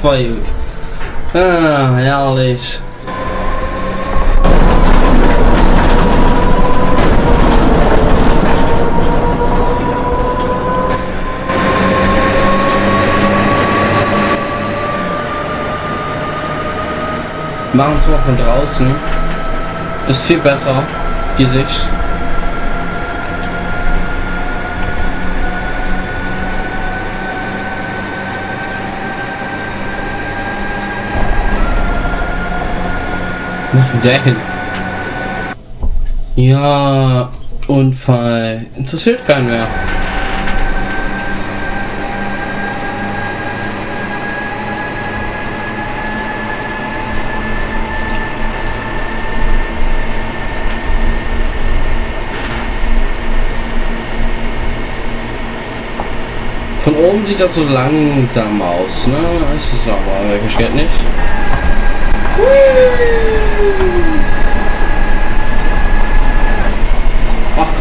Das war gut. Ah, herrlich. Machen es mal von draußen. Ist viel besser, die Wo ist denn der hin? Ja, Unfall. Interessiert keinen mehr. Von oben sieht das so langsam aus, ne? Ist es aber wirklich geht nicht. Ach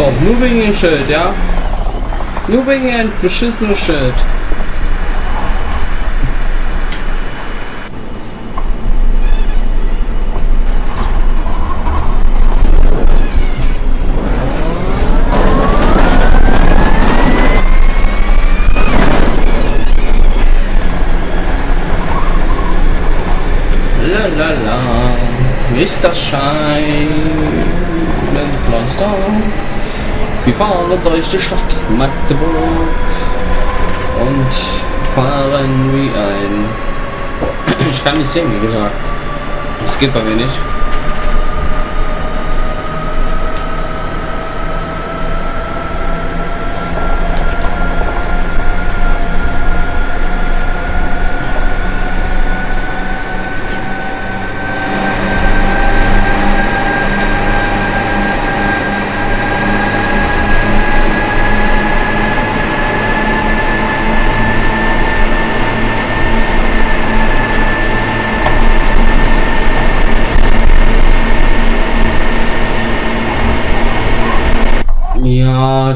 komm, nur wegen dem Schild, ja? Nur wegen ein beschissenes Schild. Lalala, ist das Schein Pflaster. Wir fahren durch die Stadt Magdeburg und fahren wie ein. Ich kann nicht sehen, wie gesagt. Das geht bei mir nicht.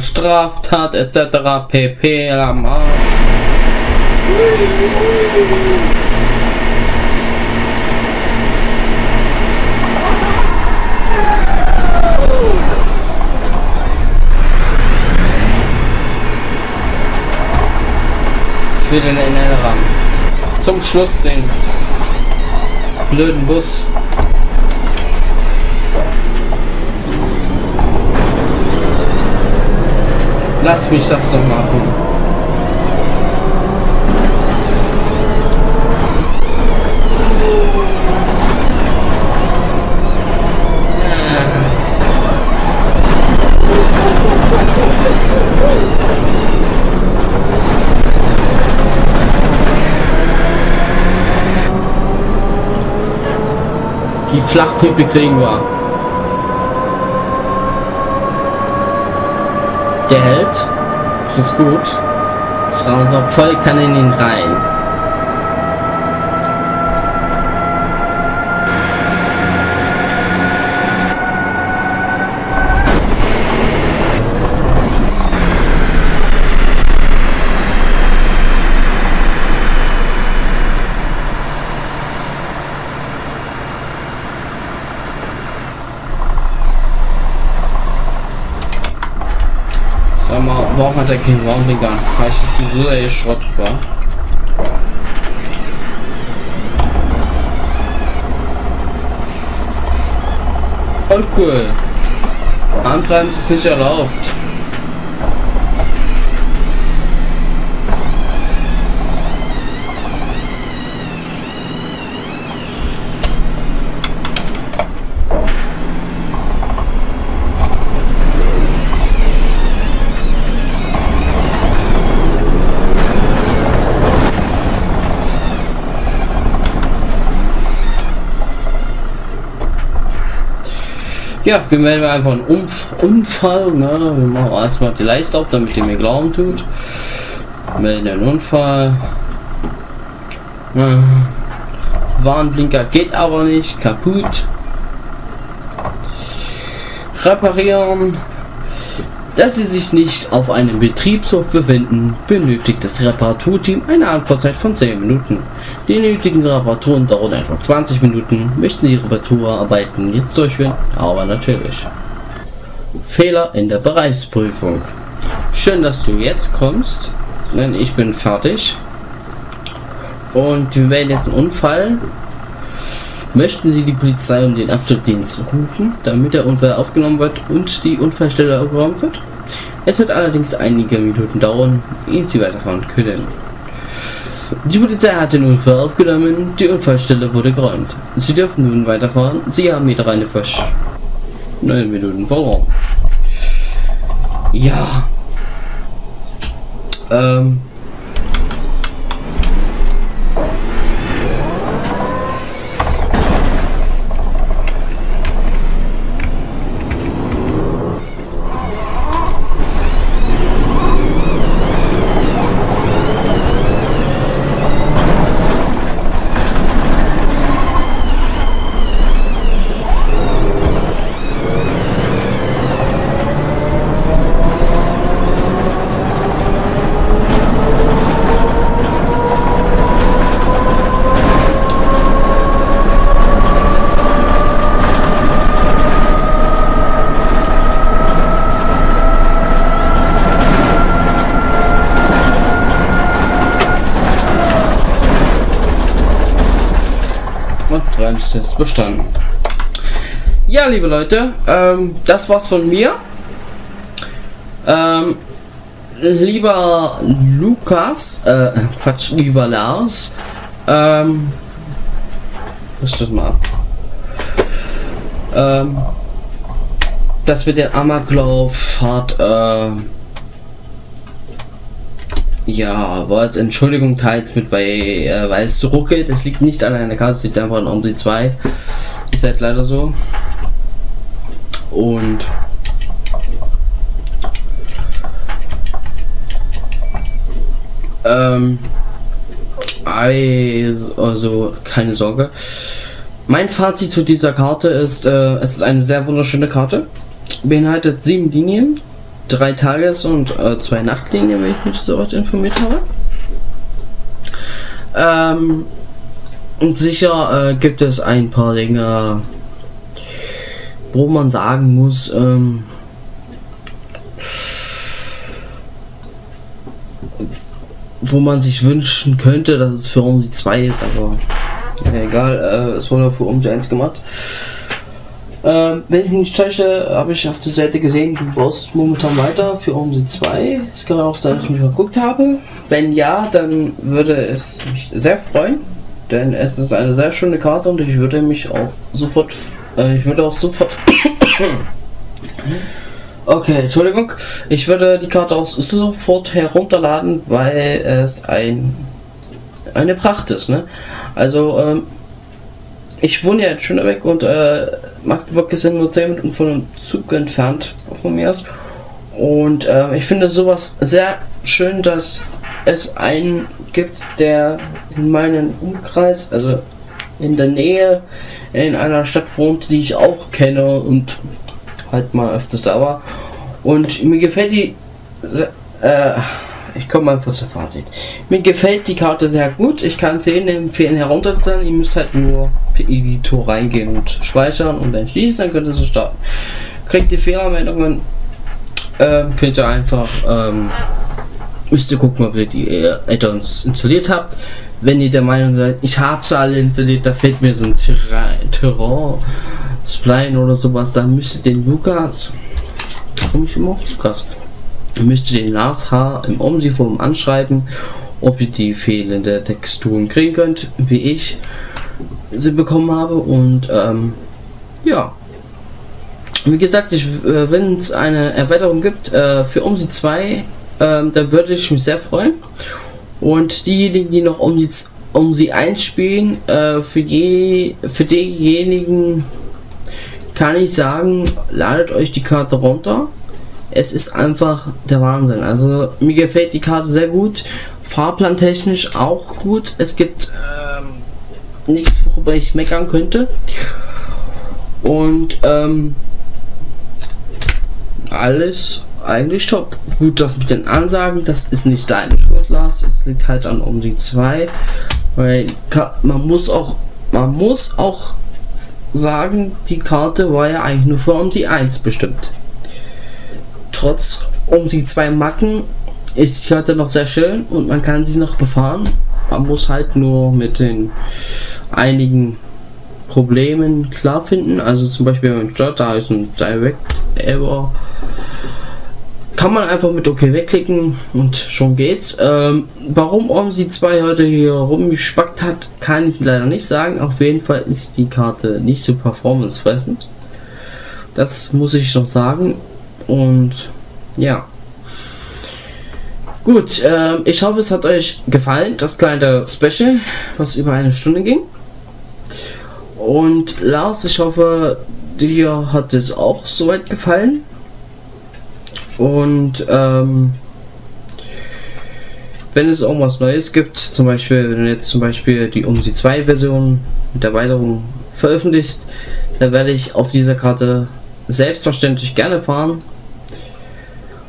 Straftat etc. pp. am Arsch. Ich will den NL ran. Zum Schluss den blöden Bus. Lass mich das doch machen. Die Flachpippe kriegen wir. Der hält. Das ist gut. Das raus voll kann in ihn rein. Sag mal, warum hat er keinen Warnblinker? Reicht die Frisur ey Schrott war? Und cool. Antreiben ist nicht erlaubt. Ja, wir melden einfach einen Umf Unfall. Ne? Wir machen erstmal die Leiste auf, damit ihr mir glauben tut. Melden einen Unfall. Ja. Warnblinker geht aber nicht. Kaputt. Reparieren. Da sie sich nicht auf einem Betriebshof befinden, benötigt das Reparaturteam eine Antwortzeit von 10 Minuten. Die nötigen Reparaturen dauern etwa 20 Minuten. Möchten die Reparaturarbeiten jetzt durchführen? Aber natürlich. Fehler in der Bereichsprüfung. Schön, dass du jetzt kommst, denn ich bin fertig. Und wir werden jetzt einen Unfall. Möchten Sie die Polizei um den Abschnittdienst rufen, damit der Unfall aufgenommen wird und die Unfallstelle aufgeräumt wird? Es wird allerdings einige Minuten dauern, ehe Sie weiterfahren können. Die Polizei hat den Unfall aufgenommen, die Unfallstelle wurde geräumt. Sie dürfen nun weiterfahren. Sie haben jedoch eine Versch... 9 Minuten verloren. Ja. Ähm. Bremstest bestanden. Ja, liebe Leute, ähm, das war's von mir. Ähm, lieber Lukas, äh, Quatsch, lieber Lars, ähm, was das mal ab? Ähm, dass wir den Amoklauf hat, äh, ja, war als Entschuldigung teils mit, weil, äh, weil es zurückgeht. Es liegt nicht an einer Karte, es liegt einfach an die 2. Ist halt leider so. Und ähm, also keine Sorge. Mein Fazit zu dieser Karte ist, äh, es ist eine sehr wunderschöne Karte. Beinhaltet sieben Linien, drei Tages- und äh, zwei Nachtlinien, wenn ich mich so weit informiert habe. Ähm, und sicher äh, gibt es ein paar Dinge, wo man sagen muss, ähm, wo man sich wünschen könnte, dass es für Omsi 2 ist, aber egal, äh, es wurde für Omsi 1 gemacht. Ähm, wenn ich mich nicht täusche, habe ich auf der Seite gesehen, du brauchst momentan weiter für Omsi 2. Es kann auch sein, dass ich mich geguckt habe. Wenn ja, dann würde es mich sehr freuen, denn es ist eine sehr schöne Karte und ich würde mich auch sofort, äh, ich würde auch sofort Okay, Entschuldigung. Ich würde die Karte auch sofort herunterladen, weil es ein eine Pracht ist, ne? Also, ähm, ich wohne ja jetzt schon weg und äh, Magdeburg ist ja nur 10 Minuten von einem Zug entfernt von mir aus. Und äh, ich finde sowas sehr schön, dass es einen gibt, der in meinem Umkreis, also in der Nähe, in einer Stadt wohnt, die ich auch kenne und halt mal öfters da war. Und mir gefällt die. Äh, ich komme kurz zum Fazit. Mir gefällt die Karte sehr gut. Ich kann sie Ihnen empfehlen herunterzuladen. Ihr müsst halt nur per Editor reingehen und speichern und dann schließen, dann könnt ihr so starten. Kriegt ihr Fehlermeldungen, äh, könnt ihr einfach ähm, müsst ihr gucken, ob ihr die Add-ons installiert habt. Wenn ihr der Meinung seid, ich habe sie alle installiert, da fehlt mir so ein Terrain Spline oder sowas, dann müsst ihr den Lukas, komme ich immer auf Lukas, müsst ihr den Lars H. im Omsi-Forum anschreiben, ob ihr die fehlende Texturen kriegen könnt, wie ich sie bekommen habe und ähm, ja. Wie gesagt, äh, wenn es eine Erweiterung gibt äh, für Omsi 2, ähm, da würde ich mich sehr freuen. Und diejenigen, die noch sie, um sie einspielen, äh, für, die, für diejenigen kann ich sagen, ladet euch die Karte runter. Es ist einfach der Wahnsinn. Also mir gefällt die Karte sehr gut. Fahrplantechnisch auch gut. Es gibt ähm, nichts, worüber ich meckern könnte. Und ähm, alles eigentlich top. Gut, das mit den Ansagen, das ist nicht deine Schuld, Lars. Es liegt halt an um die 2. Weil man muss auch, man muss auch sagen, die Karte war ja eigentlich nur für um die 1 bestimmt. Trotz um die zwei Macken ist die Karte noch sehr schön und man kann sie noch befahren. Man muss halt nur mit den einigen Problemen klar finden. Also zum Beispiel beim Jot, da ist ein Direct Error. Kann man einfach mit OK wegklicken und schon geht's. Ähm, warum OMSI 2 heute hier rumgespackt hat, kann ich leider nicht sagen. Auf jeden Fall ist die Karte nicht so performancefressend. Das muss ich noch sagen. Und ja. Gut, äh, ich hoffe, es hat euch gefallen, das kleine Special, was über eine Stunde ging. Und Lars, ich hoffe, dir hat es auch soweit gefallen. Und ähm, wenn es irgendwas Neues gibt, zum Beispiel, wenn du jetzt zum Beispiel die UMSI 2 Version mit Erweiterung veröffentlicht, dann werde ich auf dieser Karte selbstverständlich gerne fahren.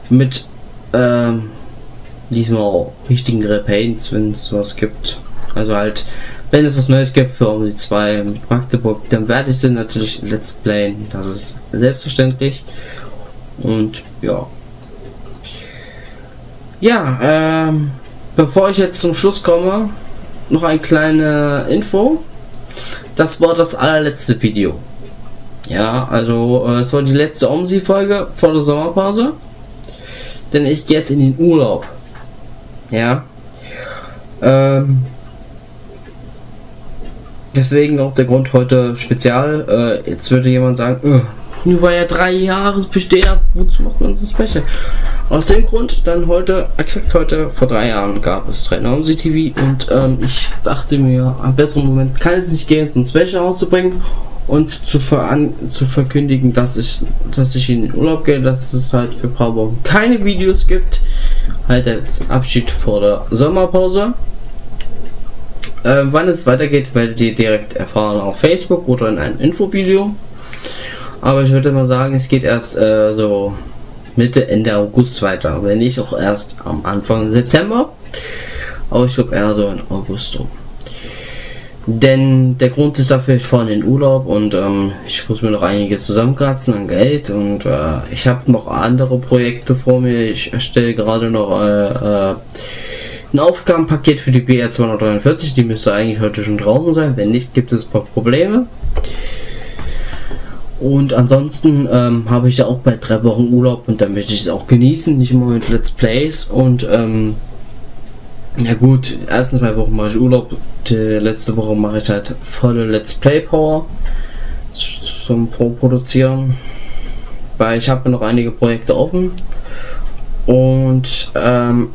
Mit ähm, diesmal richtigen Repaints, wenn es was gibt. Also halt, wenn es was Neues gibt für UMSI 2 mit Magdeburg, dann werde ich sie natürlich Let's Playen. Das ist selbstverständlich. Und ja. Ja, ähm, bevor ich jetzt zum Schluss komme, noch eine kleine Info. Das war das allerletzte Video. Ja, also äh, es war die letzte OMSI-Folge vor der Sommerpause. Denn ich gehe jetzt in den Urlaub. Ja. Ähm, deswegen auch der Grund heute spezial. Äh, jetzt würde jemand sagen, öh, nur weil er drei Jahre besteht, wozu macht man so Special? Aus dem Grund, dann heute, exakt heute, vor drei Jahren gab es drei Naumsi TV und ähm, ich dachte mir, am besseren Moment kann es nicht gehen, so ein Special auszubringen und zu, veran zu verkündigen, dass ich, dass ich in den Urlaub gehe, dass es halt für ein paar Wochen keine Videos gibt. Halt jetzt Abschied vor der Sommerpause. Ähm, wann es weitergeht, werdet ihr direkt erfahren auf Facebook oder in einem Infovideo. Aber ich würde mal sagen, es geht erst äh, so Mitte, Ende August weiter. Wenn nicht auch erst am Anfang September. Aber ich glaube eher so in August. Denn der Grund ist dafür, ich fahre in den Urlaub und ähm, ich muss mir noch einiges zusammenkratzen an Geld und äh, ich habe noch andere Projekte vor mir. Ich erstelle gerade noch äh, äh, ein Aufgabenpaket für die BR 243. Die müsste eigentlich heute schon draußen sein. Wenn nicht, gibt es ein paar Probleme. Und ansonsten ähm, habe ich ja auch bei drei Wochen Urlaub und dann möchte ich es auch genießen, nicht immer mit Let's Plays. Und ähm, ja gut, ersten zwei Wochen mache ich Urlaub, die letzte Woche mache ich halt volle Let's Play Power zum Vorproduzieren. Weil ich habe noch einige Projekte offen. Und ähm,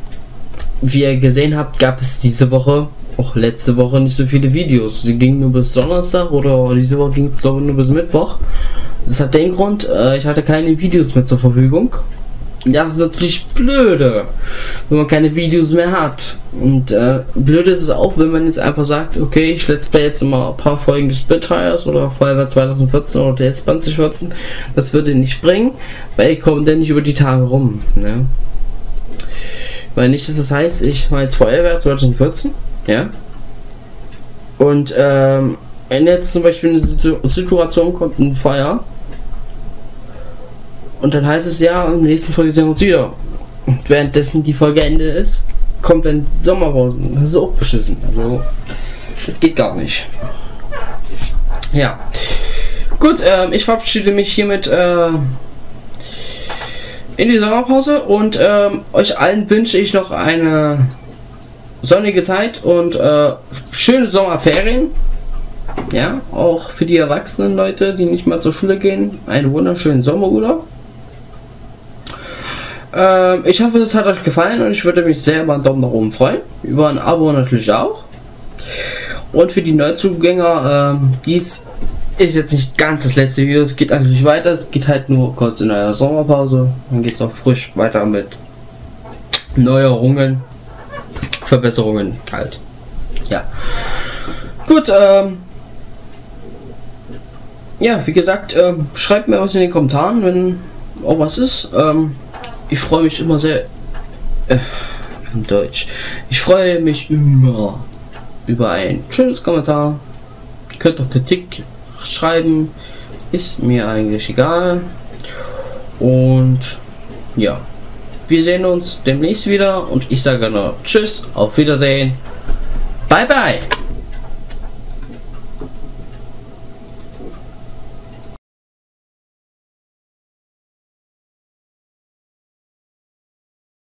wie ihr gesehen habt, gab es diese Woche auch letzte Woche nicht so viele Videos. Sie gingen nur bis Donnerstag oder diese Woche ging es nur bis Mittwoch. Das hat den Grund, äh, ich hatte keine Videos mehr zur Verfügung. Das ist natürlich blöde, wenn man keine Videos mehr hat. Und äh, blöd ist es auch, wenn man jetzt einfach sagt, okay, ich let's play jetzt mal ein paar Folgen des Spitfires oder Feuerwehr 2014 oder der 2014. Das würde nicht bringen, weil ich komme denn nicht über die Tage rum. Ne? Weil nicht, dass das heißt, ich war jetzt Feuerwehr 2014 ja. Und ähm, wenn jetzt zum Beispiel eine Situation kommt, ein Feuer, und dann heißt es ja, in der nächsten Folge sehen wir uns wieder. Und währenddessen die Folge Ende ist, kommt dann Sommerpause. Das ist auch beschissen. Also, das geht gar nicht. Ja. Gut, ähm, ich verabschiede mich hiermit äh, in die Sommerpause und ähm, euch allen wünsche ich noch eine sonnige Zeit und äh, schöne Sommerferien. Ja, auch für die erwachsenen Leute, die nicht mal zur Schule gehen, einen wunderschönen Sommerurlaub. Äh, ich hoffe, es hat euch gefallen und ich würde mich sehr über einen Daumen nach oben freuen. Über ein Abo natürlich auch. Und für die Neuzugänger, äh, dies ist jetzt nicht ganz das letzte Video, es geht eigentlich weiter, es geht halt nur kurz in einer Sommerpause, dann geht es auch frisch weiter mit Neuerungen Verbesserungen halt. Ja. Gut, ähm. Ja, wie gesagt, ähm, schreibt mir was in den Kommentaren, wenn auch was ist. Ähm, ich freue mich immer sehr. Äh, Deutsch. Ich freue mich immer über ein schönes Kommentar. Könnt auch Kritik schreiben. Ist mir eigentlich egal. Und ja, wir sehen uns demnächst wieder und ich sage noch Tschüss, auf Wiedersehen. Bye bye.